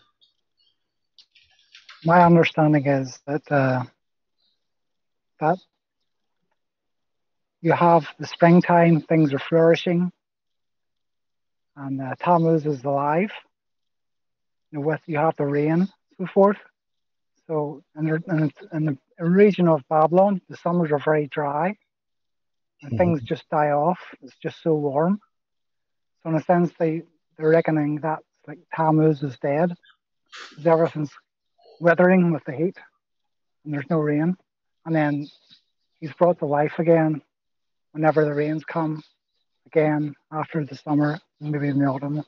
My understanding is that uh, that you have the springtime, things are flourishing, and uh, Tammuz is alive. You know, with you have the rain, so forth. So, in the, in, the, in the region of Babylon, the summers are very dry, and Mhm. things just die off. It's just so warm. So, in a sense, they they're reckoning that like Tammuz is dead, because everything's withering with the heat, and there's no rain. And then he's brought to life again whenever the rains come again after the summer, maybe in the autumn.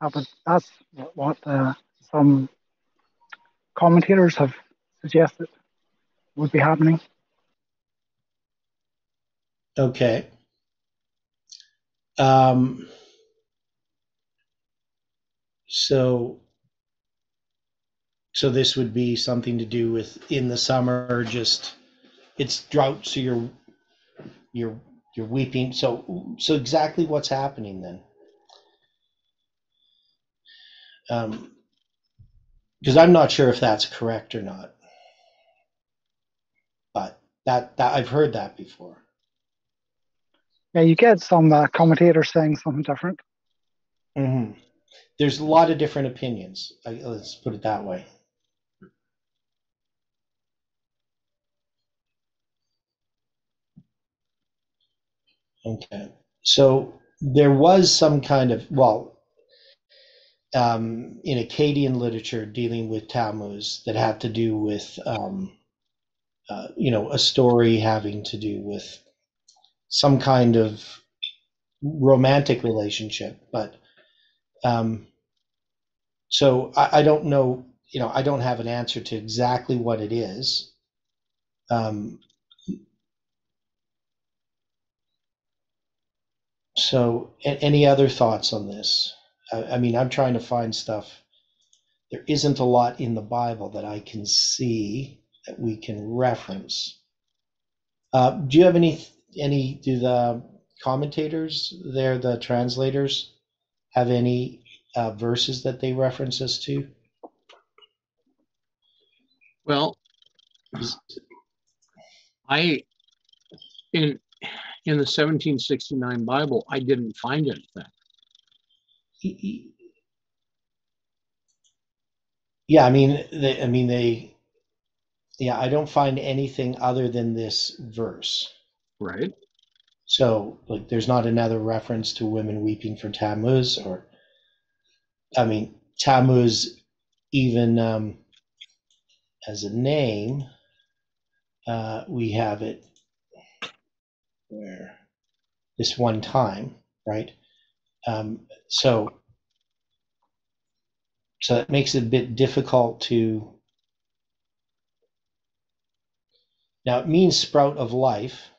That was, that's what, uh, some commentators have suggested would be happening. Okay. Um, so, so this would be something to do with in the summer, just it's drought, so you're you're you're weeping. So, so exactly what's happening then? Um, because I'm not sure if that's correct or not, but that that I've heard that before. Yeah, you get some uh, commentators saying something different. hmm There's a lot of different opinions. I, let's put it that way. Okay. So there was some kind of, well, um, in Akkadian literature dealing with Tammuz that had to do with, um, uh, you know, a story having to do with some kind of romantic relationship. But um, so I, I don't know, you know, I don't have an answer to exactly what it is. Um, so a- any other thoughts on this? I, I mean, I'm trying to find stuff. There isn't a lot in the Bible that I can see that we can reference. Uh, do you have any, any, do the commentators there, the translators, have any uh, verses that they reference us to? Well, I in in the 1769 Bible, I didn't find anything. Yeah, I mean, they, I mean, they, yeah, I don't find anything other than this verse. Right. So, like, there's not another reference to women weeping for Tammuz, or, I mean, Tammuz, even um, as a name, uh, we have it where this one time, right? Um, so, so that makes it a bit difficult to. Now it means sprout of life,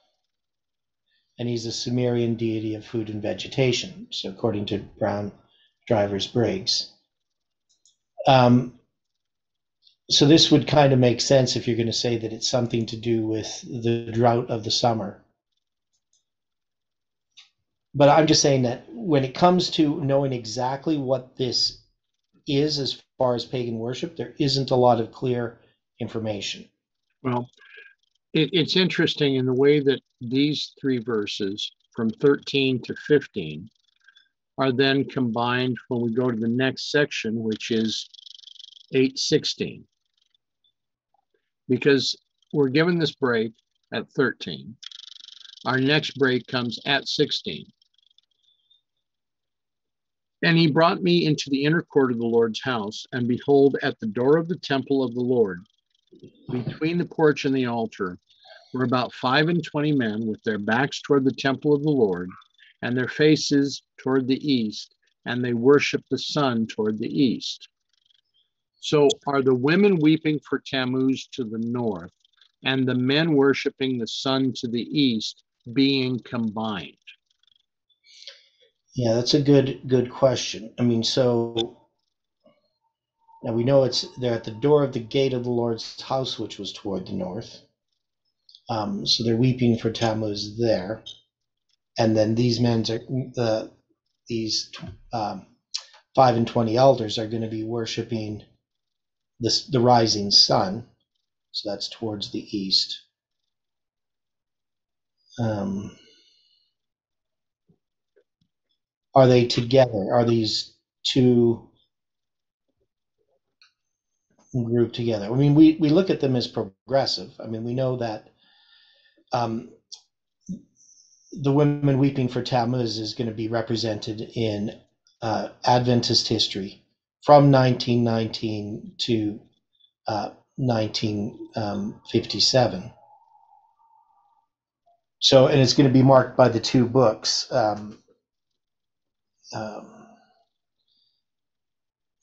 and he's a Sumerian deity of food and vegetation. So according to Brown Drivers Briggs. Um, so this would kind of make sense if you're going to say that it's something to do with the drought of the summer. But I'm just saying that when it comes to knowing exactly what this is as far as pagan worship, there isn't a lot of clear information. Well, it, it's interesting in the way that these three verses from 13 to 15 are then combined when we go to the next section, which is 816. Because we're given this break at 13. Our next break comes at 16. And he brought me into the inner court of the Lord's house, and behold, at the door of the temple of the Lord, between the porch and the altar, were about five and twenty men with their backs toward the temple of the Lord and their faces toward the east, and they worshiped the sun toward the east. So are the women weeping for Tammuz to the north and the men worshiping the sun to the east being combined? Yeah, that's a good good question. I mean, so now we know it's they're at the door of the gate of the Lord's house, which was toward the north. Um, so they're weeping for Tammuz there, and then these men are uh, these um, five and twenty elders are going to be worshiping this the rising sun. So that's towards the east. Um, are they together? Are these two grouped together? I mean, we, we look at them as progressive. I mean, we know that um, the women weeping for Tammuz is going to be represented in uh, Adventist history from 1919 to uh, 1957. So, and it's going to be marked by the two books. Um, um,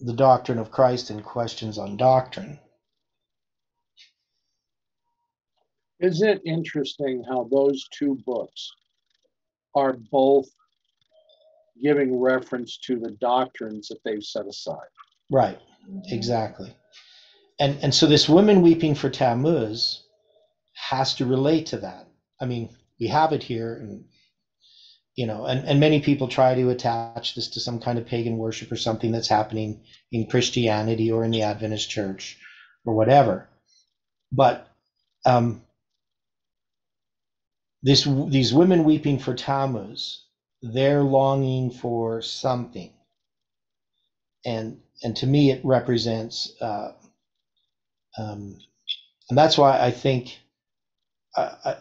the doctrine of Christ and questions on doctrine. Is it interesting how those two books are both giving reference to the doctrines that they've set aside? Right, exactly. And and so this woman weeping for Tammuz has to relate to that. I mean, we have it here and you know, and, and many people try to attach this to some kind of pagan worship or something that's happening in Christianity or in the Adventist church or whatever. But um, this these women weeping for Tammuz, they're longing for something, and and to me it represents, uh, um, and that's why I think. Uh,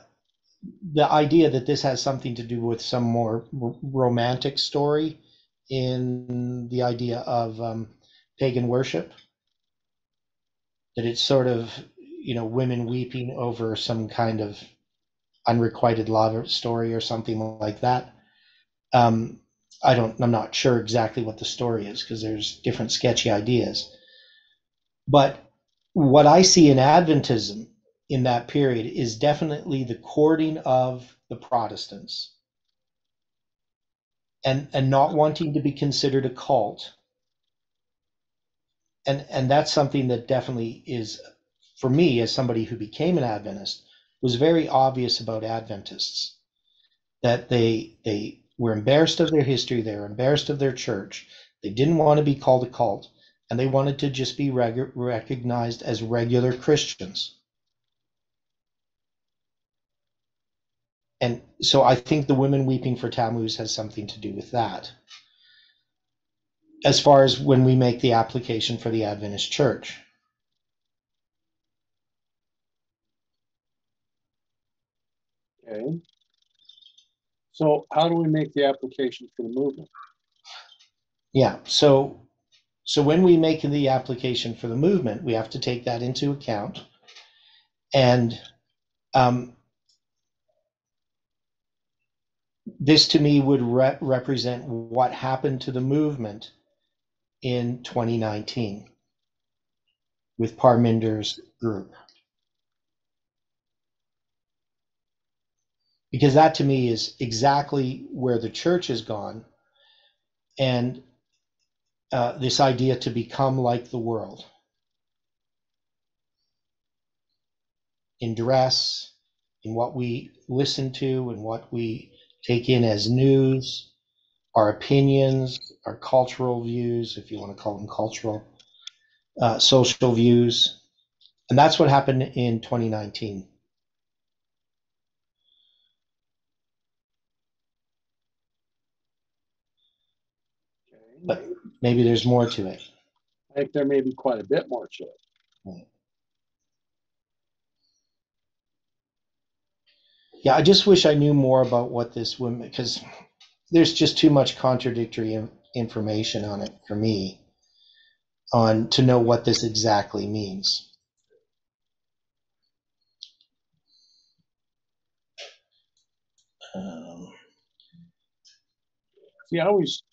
the idea that this has something to do with some more r- romantic story in the idea of um, pagan worship. That it's sort of you know women weeping over some kind of unrequited love story or something like that. Um, i don't i'm not sure exactly what the story is because there's different sketchy ideas. But what i see in adventism in that period is definitely the courting of the Protestants and and not wanting to be considered a cult. And and that's something that definitely is for me as somebody who became an Adventist was very obvious about Adventists that they they were embarrassed of their history, they were embarrassed of their church. They didn't want to be called a cult and they wanted to just be reg- recognized as regular Christians. And so I think the women weeping for Tammuz has something to do with that. As far as when we make the application for the Adventist church. Okay. So how do we make the application for the movement? Yeah. So so when we make the application for the movement, we have to take that into account. And um, this to me would re- represent what happened to the movement in 2019 with Parminder's group. Because that to me is exactly where the church has gone and uh, this idea to become like the world in dress, in what we listen to, and what we take in as news, our opinions, our cultural views, if you want to call them cultural, uh, social views. And that's what happened in 2019. Okay. But maybe there's more to it. I think there may be quite a bit more to it. yeah, I just wish I knew more about what this woman because there's just too much contradictory information on it for me on to know what this exactly means. Um, See, I was,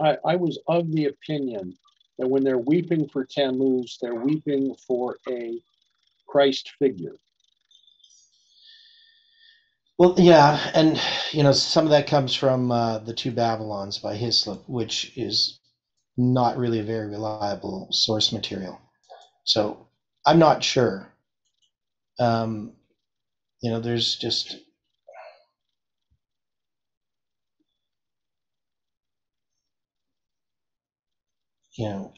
I, I was of the opinion that when they're weeping for Tammuz, they're weeping for a Christ figure. Well, yeah, and you know some of that comes from uh, the two Babylons by Hislop, which is not really a very reliable source material. So I'm not sure. Um, you know, there's just you know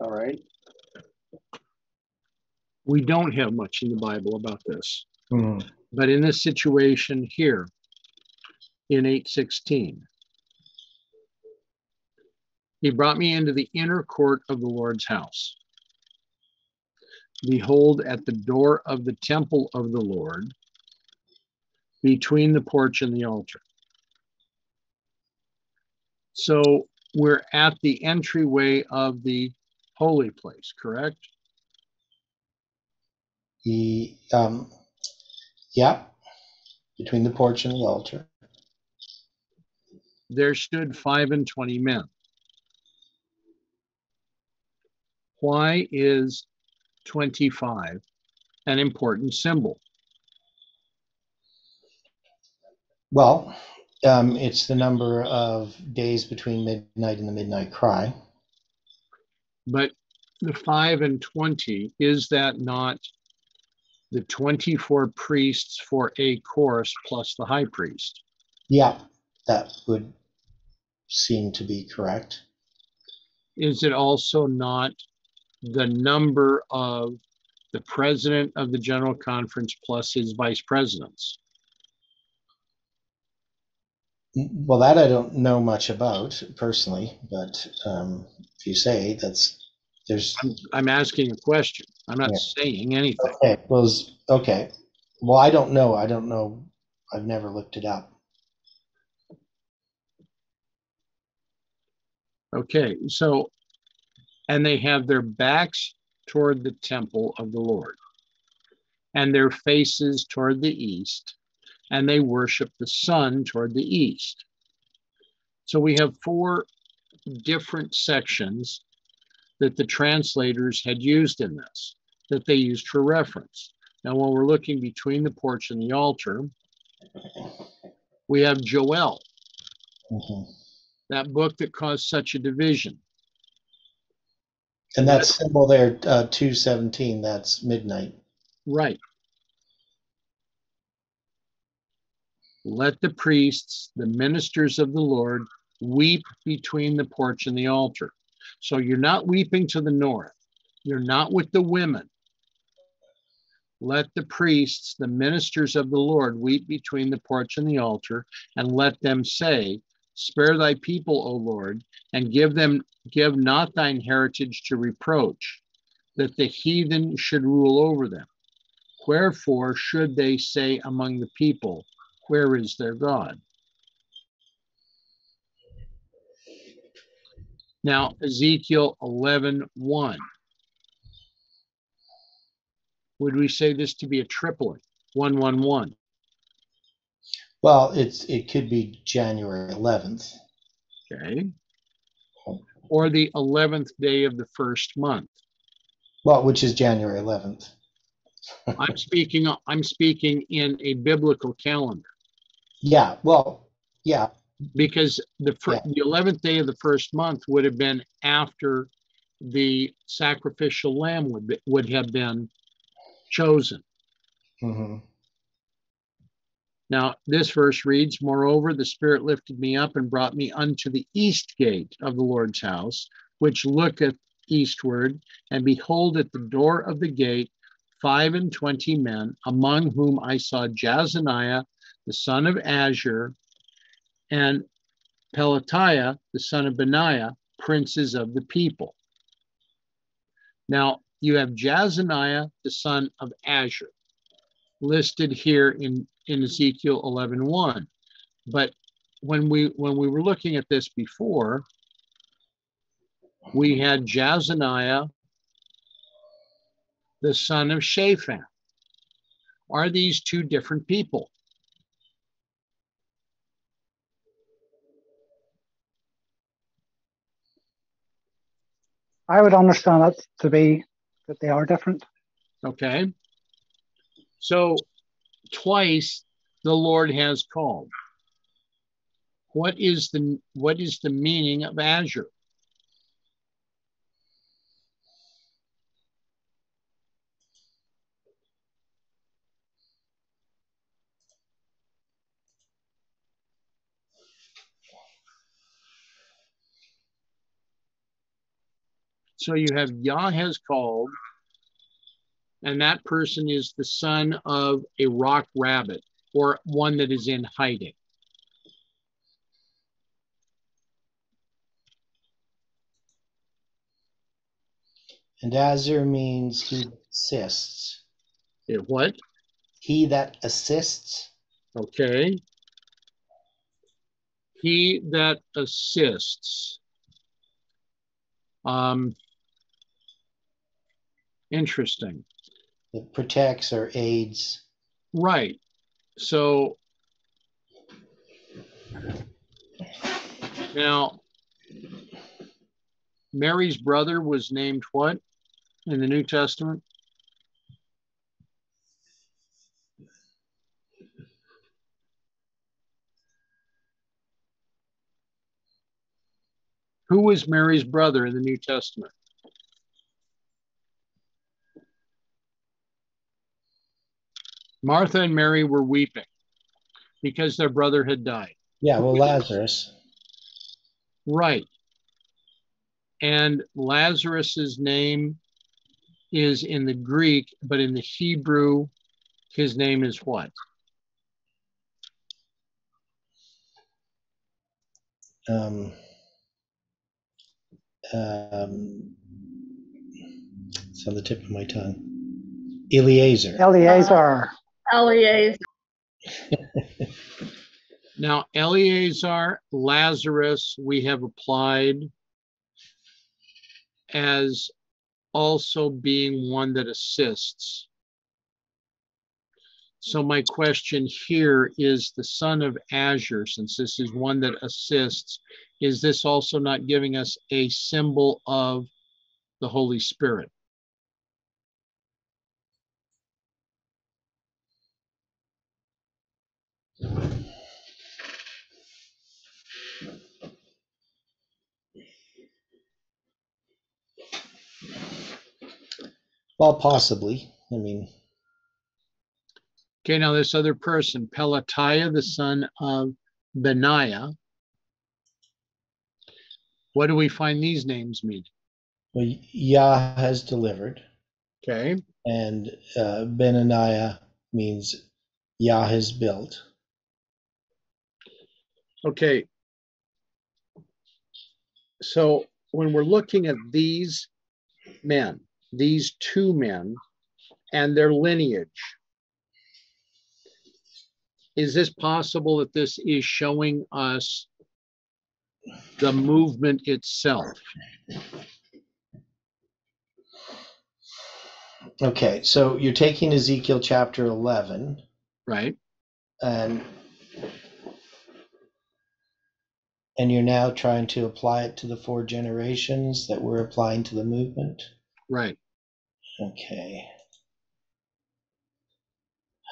All right. We don't have much in the Bible about this. hmm, But in this situation here, in 816, he brought me into the inner court of the Lord's house. Behold, at the door of the temple of the Lord, between the porch and the altar. So we're at the entryway of the holy place, correct? he um, yeah, between the porch and the altar. there stood five and twenty men. Why is 25 an important symbol? Well, um, it's the number of days between midnight and the midnight cry. But the five and 20, is that not the 24 priests for a chorus plus the high priest? Yeah, that would seem to be correct. Is it also not the number of the president of the general conference plus his vice presidents? Well, that I don't know much about personally, but um, if you say that's there's I'm, I'm asking a question. I'm not Yeah. saying anything. okay. Well, okay. Well, I don't know. I don't know. I've never looked it up. Okay, so, and they have their backs toward the temple of the Lord and their faces toward the east, and they worship the sun toward the east. So we have four different sections that the translators had used in this, that they used for reference. Now, when we're looking between the porch and the altar, we have Joel, Mhm. that book that caused such a division. And that symbol there, uh, two seventeen. That's midnight. Right. Let the priests, the ministers of the Lord, weep between the porch and the altar. So you're not weeping to the north. You're not with the women. Let the priests, the ministers of the Lord, weep between the porch and the altar, and let them say, Spare thy people, O Lord, and give them give not thine heritage to reproach, that the heathen should rule over them. Wherefore should they say among the people, Where is their God? Now, Ezekiel 11 1. Would we say this to be a triplet? 111. Well, it's it could be January eleventh. Okay. Or the 11th day of the first month. Well, which is January eleventh. I'm speaking I'm speaking in a biblical calendar Yeah. Well, yeah. Because the Yeah. the 11th day of the first month would have been after the sacrificial lamb would be, would have been chosen. hmm Now, this verse reads, Moreover, the Spirit lifted me up and brought me unto the east gate of the Lord's house, which looketh eastward. And behold, at the door of the gate, five and twenty men, among whom I saw Jaazaniah, the son of Azur, and Pelatiah, the son of Benaiah, princes of the people. Now, you have Jaazaniah, the son of Azur, listed here in in Ezekiel 11:1. But when we when we were looking at this before, we had Jaazaniah the son of Shaphan. Are these two different people? I would understand it to be that they are different. Okay. So twice the Lord has called. What is the what is the meaning of Azur? So you have Yah has called, and that person is the son of a rock rabbit or one that is in hiding. And Azur means he assists. It what? He that assists. Okay. He that assists. Um, interesting. It protects or aids. Right. So now, Mary's brother was named what in the New Testament? Who was Mary's brother in the New Testament? Martha and Mary were weeping because their brother had died. Yeah, well, Lazarus. Right. And Lazarus's name is in the Greek, but in the Hebrew, his name is what? Um, um, it's on the tip of my tongue. Eliezer. Eleazar. Now, Eleazar, Lazarus, we have applied as also being one that assists. So my question here is the son of Azur, since this is one that assists, is this also not giving us a symbol of the Holy Spirit? Well, possibly. I mean, Okay, now this other person, Pelatiah, the son of Benaiah. What do we find these names mean? well, Yah has delivered, Okay, and uh, Benaiah means Yah has built. Okay. So when we're looking at these men, these two men and their lineage, is this possible that this is showing us the movement itself? Okay, so you're taking Ezekiel chapter 11, Right? and and you're now trying to apply it to the four generations that we're applying to the movement. Right. Okay.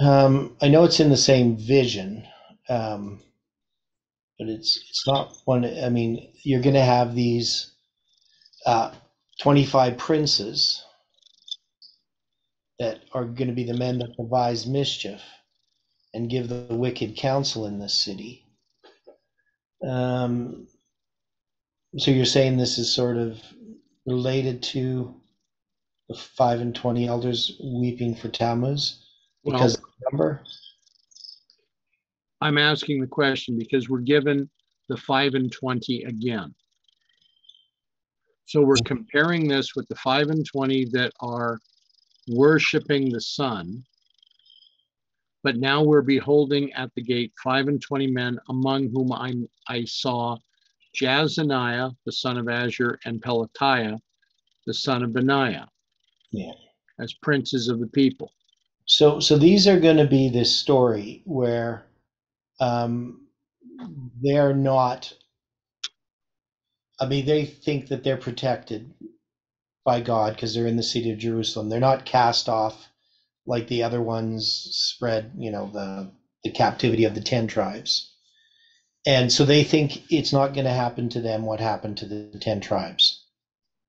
Um, I know it's in the same vision, um, but it's it's not one. I mean, you're going to have these uh, 25 princes that are going to be the men that devise mischief and give the wicked counsel in this city. Um, so you're saying this is sort of related to the five and twenty elders weeping for Tammuz Well, because of the number. I'm asking the question because we're given the five and 20 again. So we're comparing this with the five and 20 that are worshiping the sun. But now we're beholding at the gate five and 20 men, among whom I, I saw Jaazaniah, the son of Azur, and Pelatiah, the son of Benaiah. Yeah. as princes of the people. So, so these are going to be this story where um, they're not. I mean, they think that they're protected by God because they're in the city of Jerusalem. They're not cast off like the other ones spread, you know, the the captivity of the ten tribes. And so they think it's not going to happen to them what happened to the ten tribes.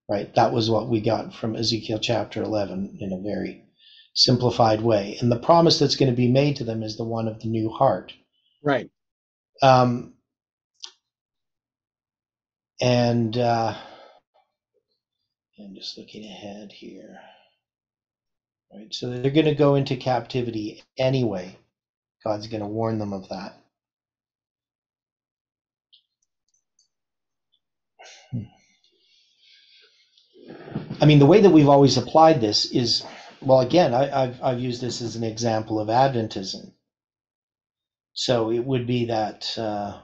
Right? That was what we got from Ezekiel chapter 11 in a very simplified way. And the promise that's going to be made to them is the one of the new heart. Right. Um, and uh, I'm just looking ahead here. Right, so they're going to go into captivity anyway. God's going to warn them of that. I mean, the way that we've always applied this is, well, again, I, have I've used this as an example of Adventism. So it would be that, uh,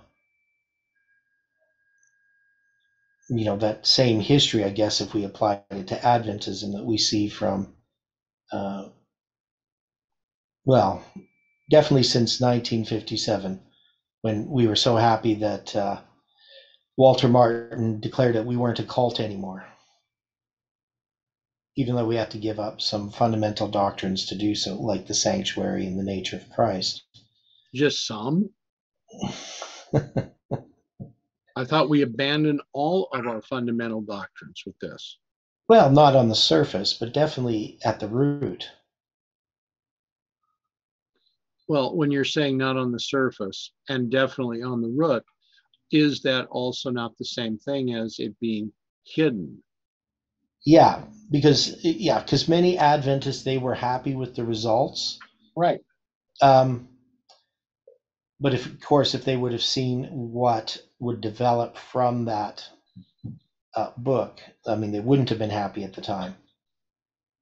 you know, that same history, I guess, if we apply it to Adventism that we see from, uh, well, definitely since 1957, when we were so happy that uh, Walter Martin declared that we weren't a cult anymore even though we have to give up some fundamental doctrines to do so, like the sanctuary and the nature of Christ. Just some? I thought we abandoned all of our fundamental doctrines with this. Well, not on the surface, but definitely at the root. Well, when you're saying not on the surface and definitely on the root, is that also not the same thing as it being hidden? Yeah, because yeah, because many Adventists they were happy with the results. Right. Um, but if, of course, if they would have seen what would develop from that uh, book, I mean, they wouldn't have been happy at the time.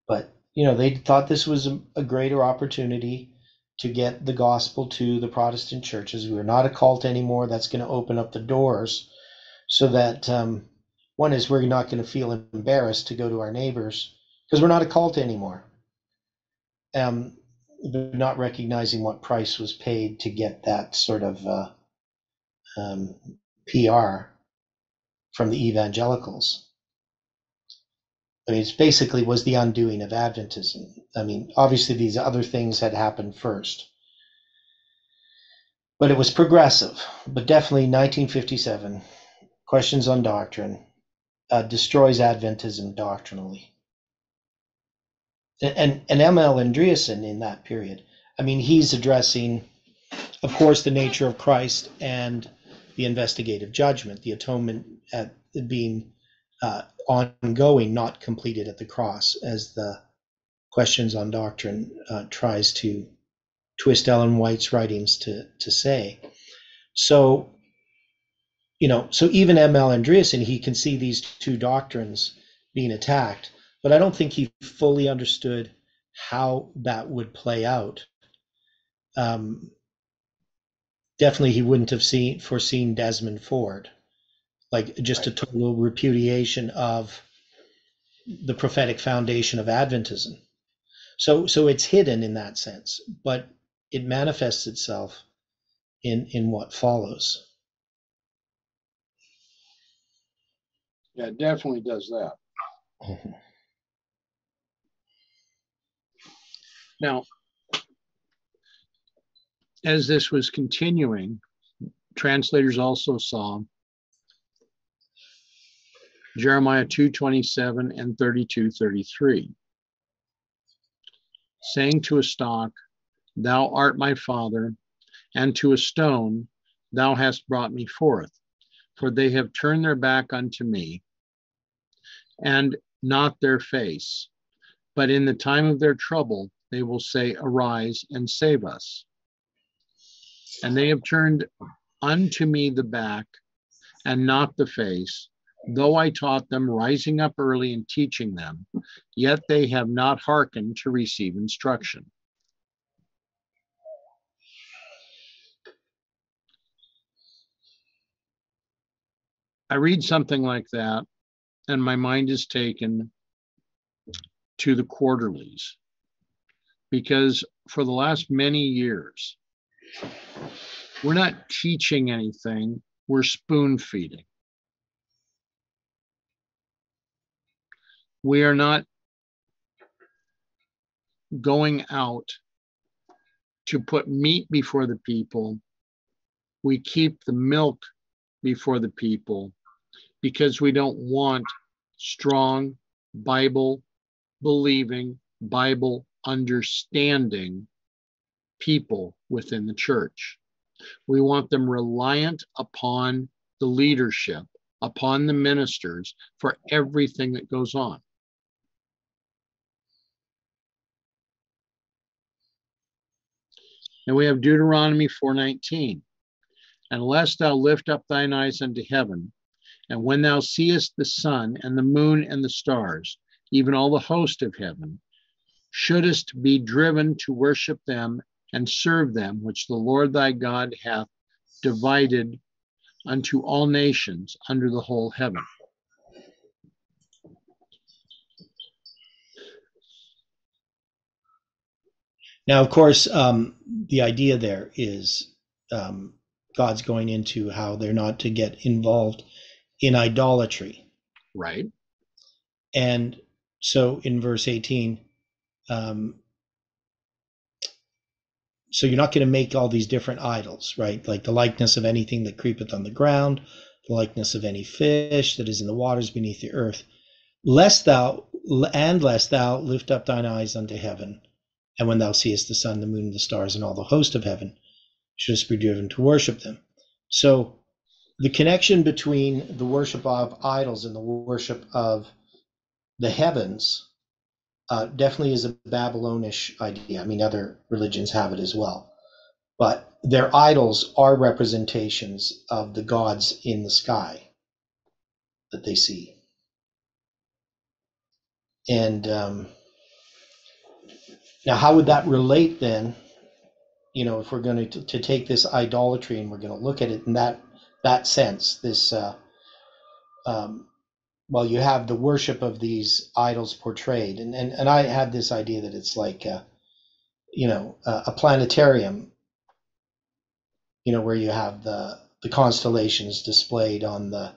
But you know, they thought this was a, a greater opportunity to get the gospel to the Protestant churches. We're not a cult anymore. That's going to open up the doors so that um, one is we're not going to feel embarrassed to go to our neighbors because we're not a cult anymore. Um, not recognizing what price was paid to get that sort of uh, um, PR from the evangelicals. I mean, it basically was the undoing of Adventism. I mean, obviously these other things had happened first, but it was progressive. But definitely 1957, questions on doctrine, uh, destroys Adventism doctrinally. And, and, M.L. Andreasen in that period, I mean, he's addressing, of course, the nature of Christ and the investigative judgment, the atonement at being uh, ongoing, not completed at the cross, as the questions on doctrine uh, tries to twist Ellen White's writings to to say. So you know, so even M.L. Andreasen, he can see these two doctrines being attacked, but I don't think he fully understood how that would play out. Um, definitely, he wouldn't have seen foreseen Desmond Ford, like just a total repudiation of the prophetic foundation of Adventism. So, so it's hidden in that sense, but it manifests itself in in what follows. Yeah, it definitely does that. Mm-hmm. Now, as this was continuing, translators also saw Jeremiah 2:27 and 32:33, saying to a stock, Thou art my father, and to a stone, Thou hast brought me forth for they have turned their back unto me and not their face. But in the time of their trouble, they will say, Arise and save us. And they have turned unto me the back and not the face, though I taught them, rising up early and teaching them, yet they have not hearkened to receive instruction. I read something like that, and my mind is taken to the quarterlies because for the last many years, we're not teaching anything, we're spoon feeding. We are not going out to put meat before the people. We keep the milk before the people because we don't want strong Bible believing, Bible understanding people within the church. We want them reliant upon the leadership, upon the ministers for everything that goes on. And we have Deuteronomy 4:19. Unless thou lift up thine eyes unto heaven, and when thou seest the sun and the moon and the stars, even all the host of heaven, shouldest be driven to worship them and serve them, which the Lord thy God hath divided unto all nations under the whole heaven. Now, of course, um, the idea there is um, God's going into how they're not to get involved in idolatry. Right. And so in verse 18, um, so you're not going to make all these different idols, right? Like the likeness of anything that creepeth on the ground, the likeness of any fish that is in the waters beneath the earth. Lest thou, and lest thou lift up thine eyes unto heaven, and when thou seest the sun, the moon, the stars, and all the host of heaven, shouldst be driven to worship them. So the connection between the worship of idols and the worship of the heavens uh, definitely is a Babylonish idea. I mean, other religions have it as well. But their idols are representations of the gods in the sky that they see. And um, now, how would that relate then? You know, if we're going to, to take this idolatry and we're going to look at it in that that sense, this uh, um, well, you have the worship of these idols portrayed, and and, and I had this idea that it's like, uh, you know, uh, a planetarium, you know, where you have the the constellations displayed on the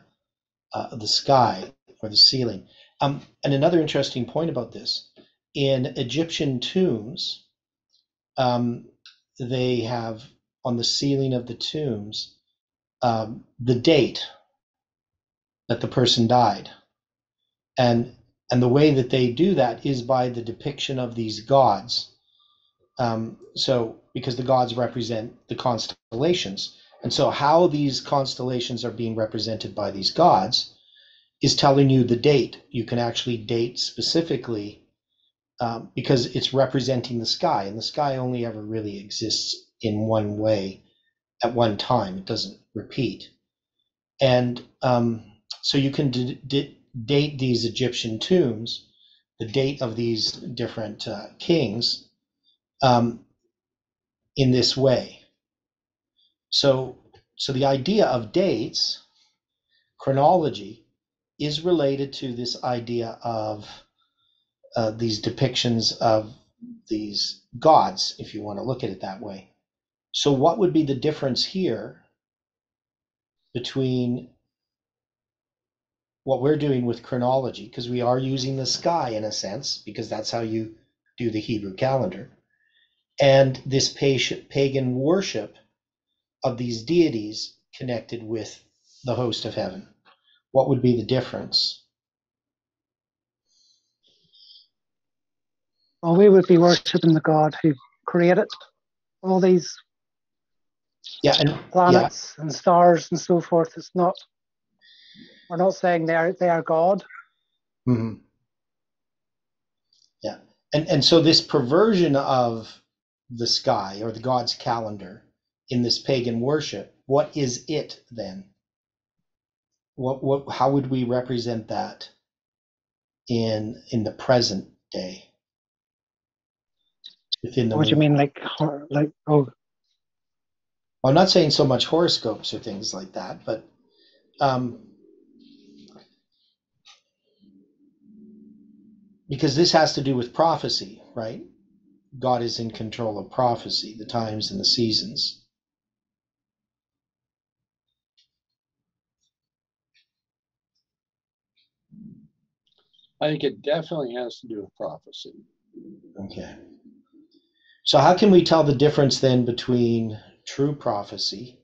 uh, the sky or the ceiling. Um, and another interesting point about this, in Egyptian tombs, um, they have on the ceiling of the tombs um, the date that the person died and and the way that they do that is by the depiction of these gods. Um, so because the gods represent the constellations. And so how these constellations are being represented by these gods is telling you the date. You can actually date specifically um, because it's representing the sky and the sky only ever really exists in one way at one time. It doesn't repeat. And um, so you can d- d- date these Egyptian tombs, the date of these different uh, kings, um, in this way. So, so the idea of dates, chronology, is related to this idea of uh, these depictions of these gods, if you want to look at it that way. So, what would be the difference here between what we're doing with chronology, because we are using the sky in a sense, because that's how you do the Hebrew calendar, and this pagan worship of these deities connected with the host of heaven. What would be the difference? Well, we would be worshiping the God who created all these yeah, and, planets yeah. and stars and so forth. It's not we're not saying they are they are God. Mm-hmm. Yeah, and and so this perversion of the sky or the God's calendar in this pagan worship, what is it then? What what how would we represent that in in the present day? Within the what do you mean, like like oh? I'm not saying so much horoscopes or things like that, but um, because this has to do with prophecy, right? God is in control of prophecy, the times and the seasons. I think it definitely has to do with prophecy. Okay. So, how can we tell the difference then between true prophecy,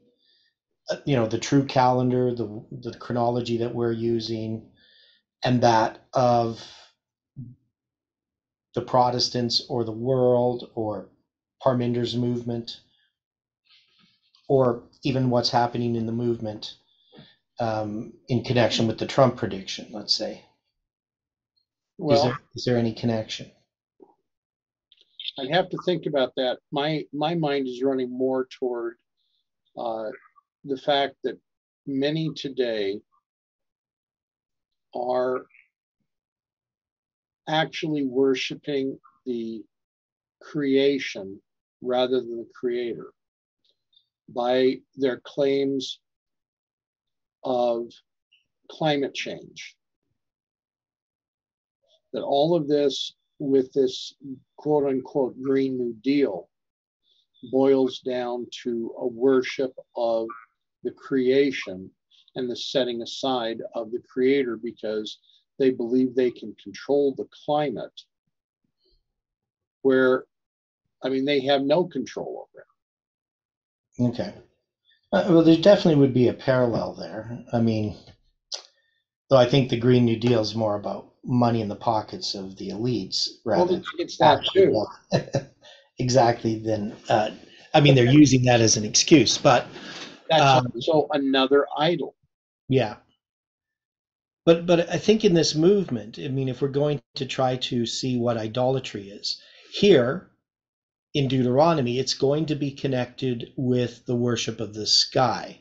uh, you know, the true calendar, the, the chronology that we're using, and that of the Protestants or the world or Parminder's movement, or even what's happening in the movement um, in connection with the Trump prediction, let's say? is, there, is there any connection? I'd have to think about that. My my mind is running more toward uh, the fact that many today are actually worshiping the creation rather than the creator by their claims of climate change. That all of this with this quote unquote Green New Deal boils down to a worship of the creation and the setting aside of the creator because they believe they can control the climate where i mean they have no control over it Okay. Uh, well, there definitely would be a parallel there. I mean, though I think the Green New Deal is more about money in the pockets of the elites rather well it's that too exactly then uh, I mean they're using that as an excuse, but that's Um, also another idol yeah. But but I think in this movement, I mean, if we're going to try to see what idolatry is, here in Deuteronomy, it's going to be connected with the worship of the sky,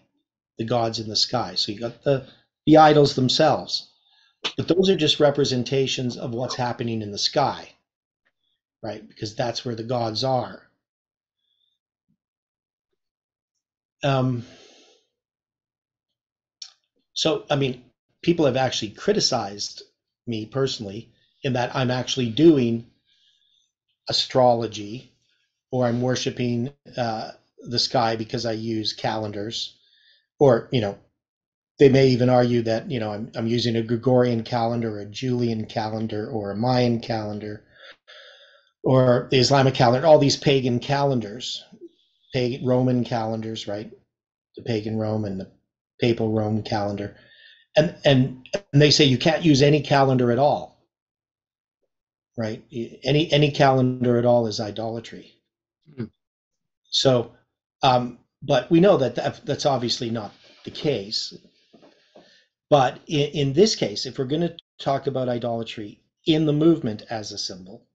the gods in the sky. So you got the the idols themselves, but those are just representations of what's happening in the sky, right? Because that's where the gods are. Um, so, I mean, people have actually criticized me personally in that I'm actually doing astrology or I'm worshiping uh, the sky because I use calendars, or you know, they may even argue that you know I'm I'm using a Gregorian calendar, or a Julian calendar, or a Mayan calendar, or the Islamic calendar, all these pagan calendars, pagan Roman calendars, right? The pagan Rome and the papal Rome calendar, and and and they say you can't use any calendar at all, right? Any any calendar at all is idolatry. Hmm. So, um, but we know that, that that's obviously not the case. But in, in this case, if we're going to talk about idolatry in the movement as a symbol,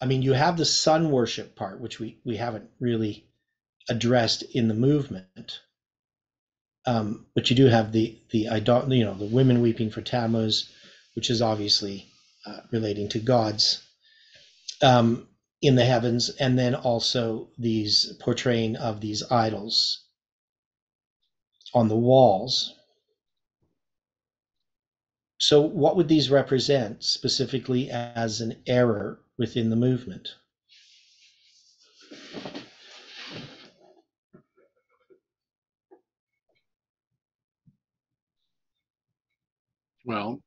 I mean, you have the sun worship part, which we, we haven't really addressed in the movement. Um, but you do have the the idol, you know, the women weeping for Tammuz, which is obviously uh, relating to gods um, in the heavens, and then also these portraying of these idols on the walls. So, what would these represent specifically as an error within the movement? Well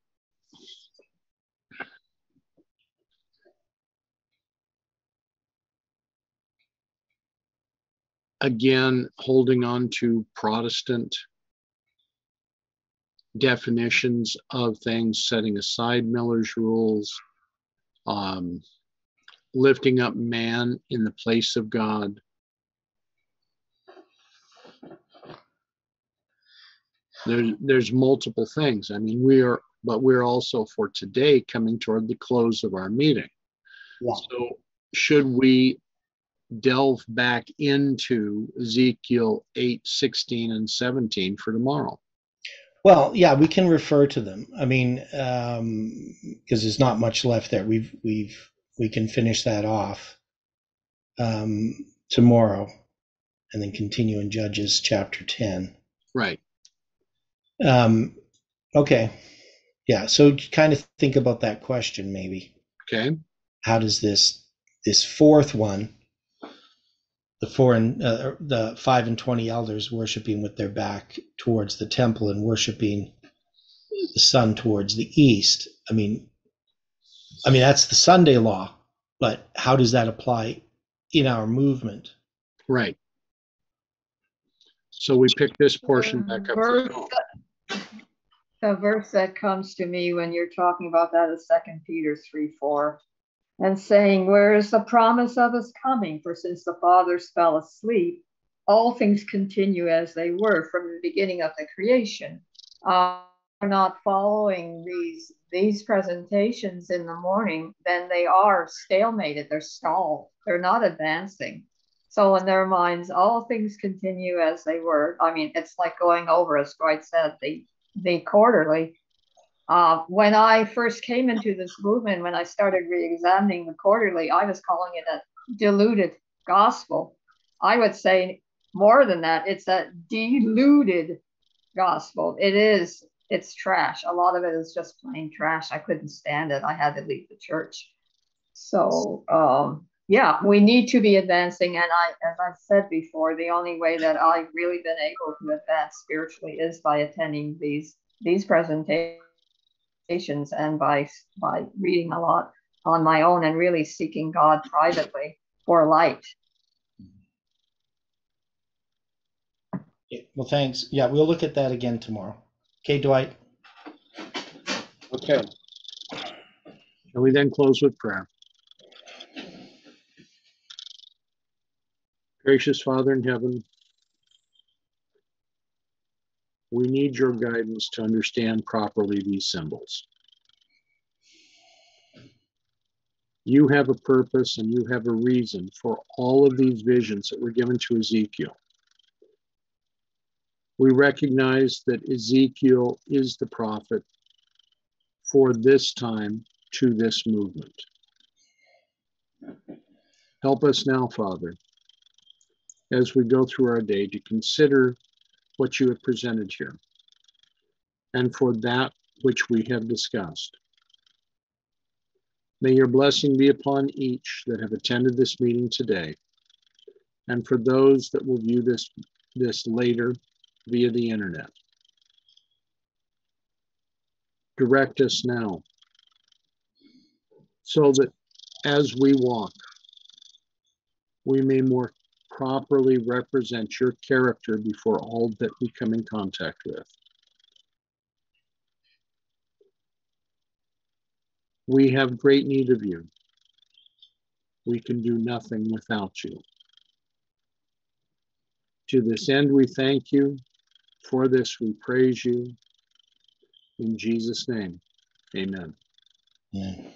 again holding on to protestant definitions of things setting aside miller's rules um, lifting up man in the place of god there's there's multiple things i mean we are but we're also for today coming toward the close of our meeting Yeah. so should we delve back into ezekiel 8 16 and 17 for tomorrow Well, yeah, we can refer to them. I mean, um, because there's not much left there. We've we've we can finish that off um, tomorrow, and then continue in Judges chapter ten. right Um, okay, Yeah, so kind of think about that question maybe. Okay. How does this this fourth one, the four and uh, the five and twenty elders worshiping with their back towards the temple and worshiping the sun towards the east? I mean, I mean that's the Sunday law, but how does that apply in our movement? Right. So we pick this portion back up. The verse that comes to me when you're talking about that is Second Peter 3 4, and saying, Where is the promise of his coming? For since the fathers fell asleep, all things continue as they were from the beginning of the creation. Uh, are not following these these presentations in the morning, then they are stalemated, they're stalled, they're not advancing. So in their minds, all things continue as they were. I mean, it's like going over, as Dwight said, the the quarterly. Uh, when I first came into this movement, when I started re-examining the quarterly, I was calling it a diluted gospel. I would say more than that, it's a diluted gospel. It is, it's trash. A lot of it is just plain trash. I couldn't stand it. I had to leave the church. So um, yeah, we need to be advancing. And I, as I've said before, the only way that I've really been able to advance spiritually is by attending these these presentations and by by reading a lot on my own and really seeking God privately for light. Well, thanks. Yeah, we'll look at that again tomorrow. Okay, Dwight. Okay. Shall we then close with prayer? Gracious Father in heaven, we need your guidance to understand properly these symbols. You have a purpose and you have a reason for all of these visions that were given to Ezekiel. We recognize that Ezekiel is the prophet for this time to this movement. Help us now, Father, as we go through our day to consider what you have presented here and for that which we have discussed. May your blessing be upon each that have attended this meeting today and for those that will view this, this later via the internet. Direct us now so that as we walk, we may more properly represent your character before all that we come in contact with. We have great need of you. We can do nothing without you. To this end, we thank you. For this, we praise you. In Jesus' name, amen. Yeah.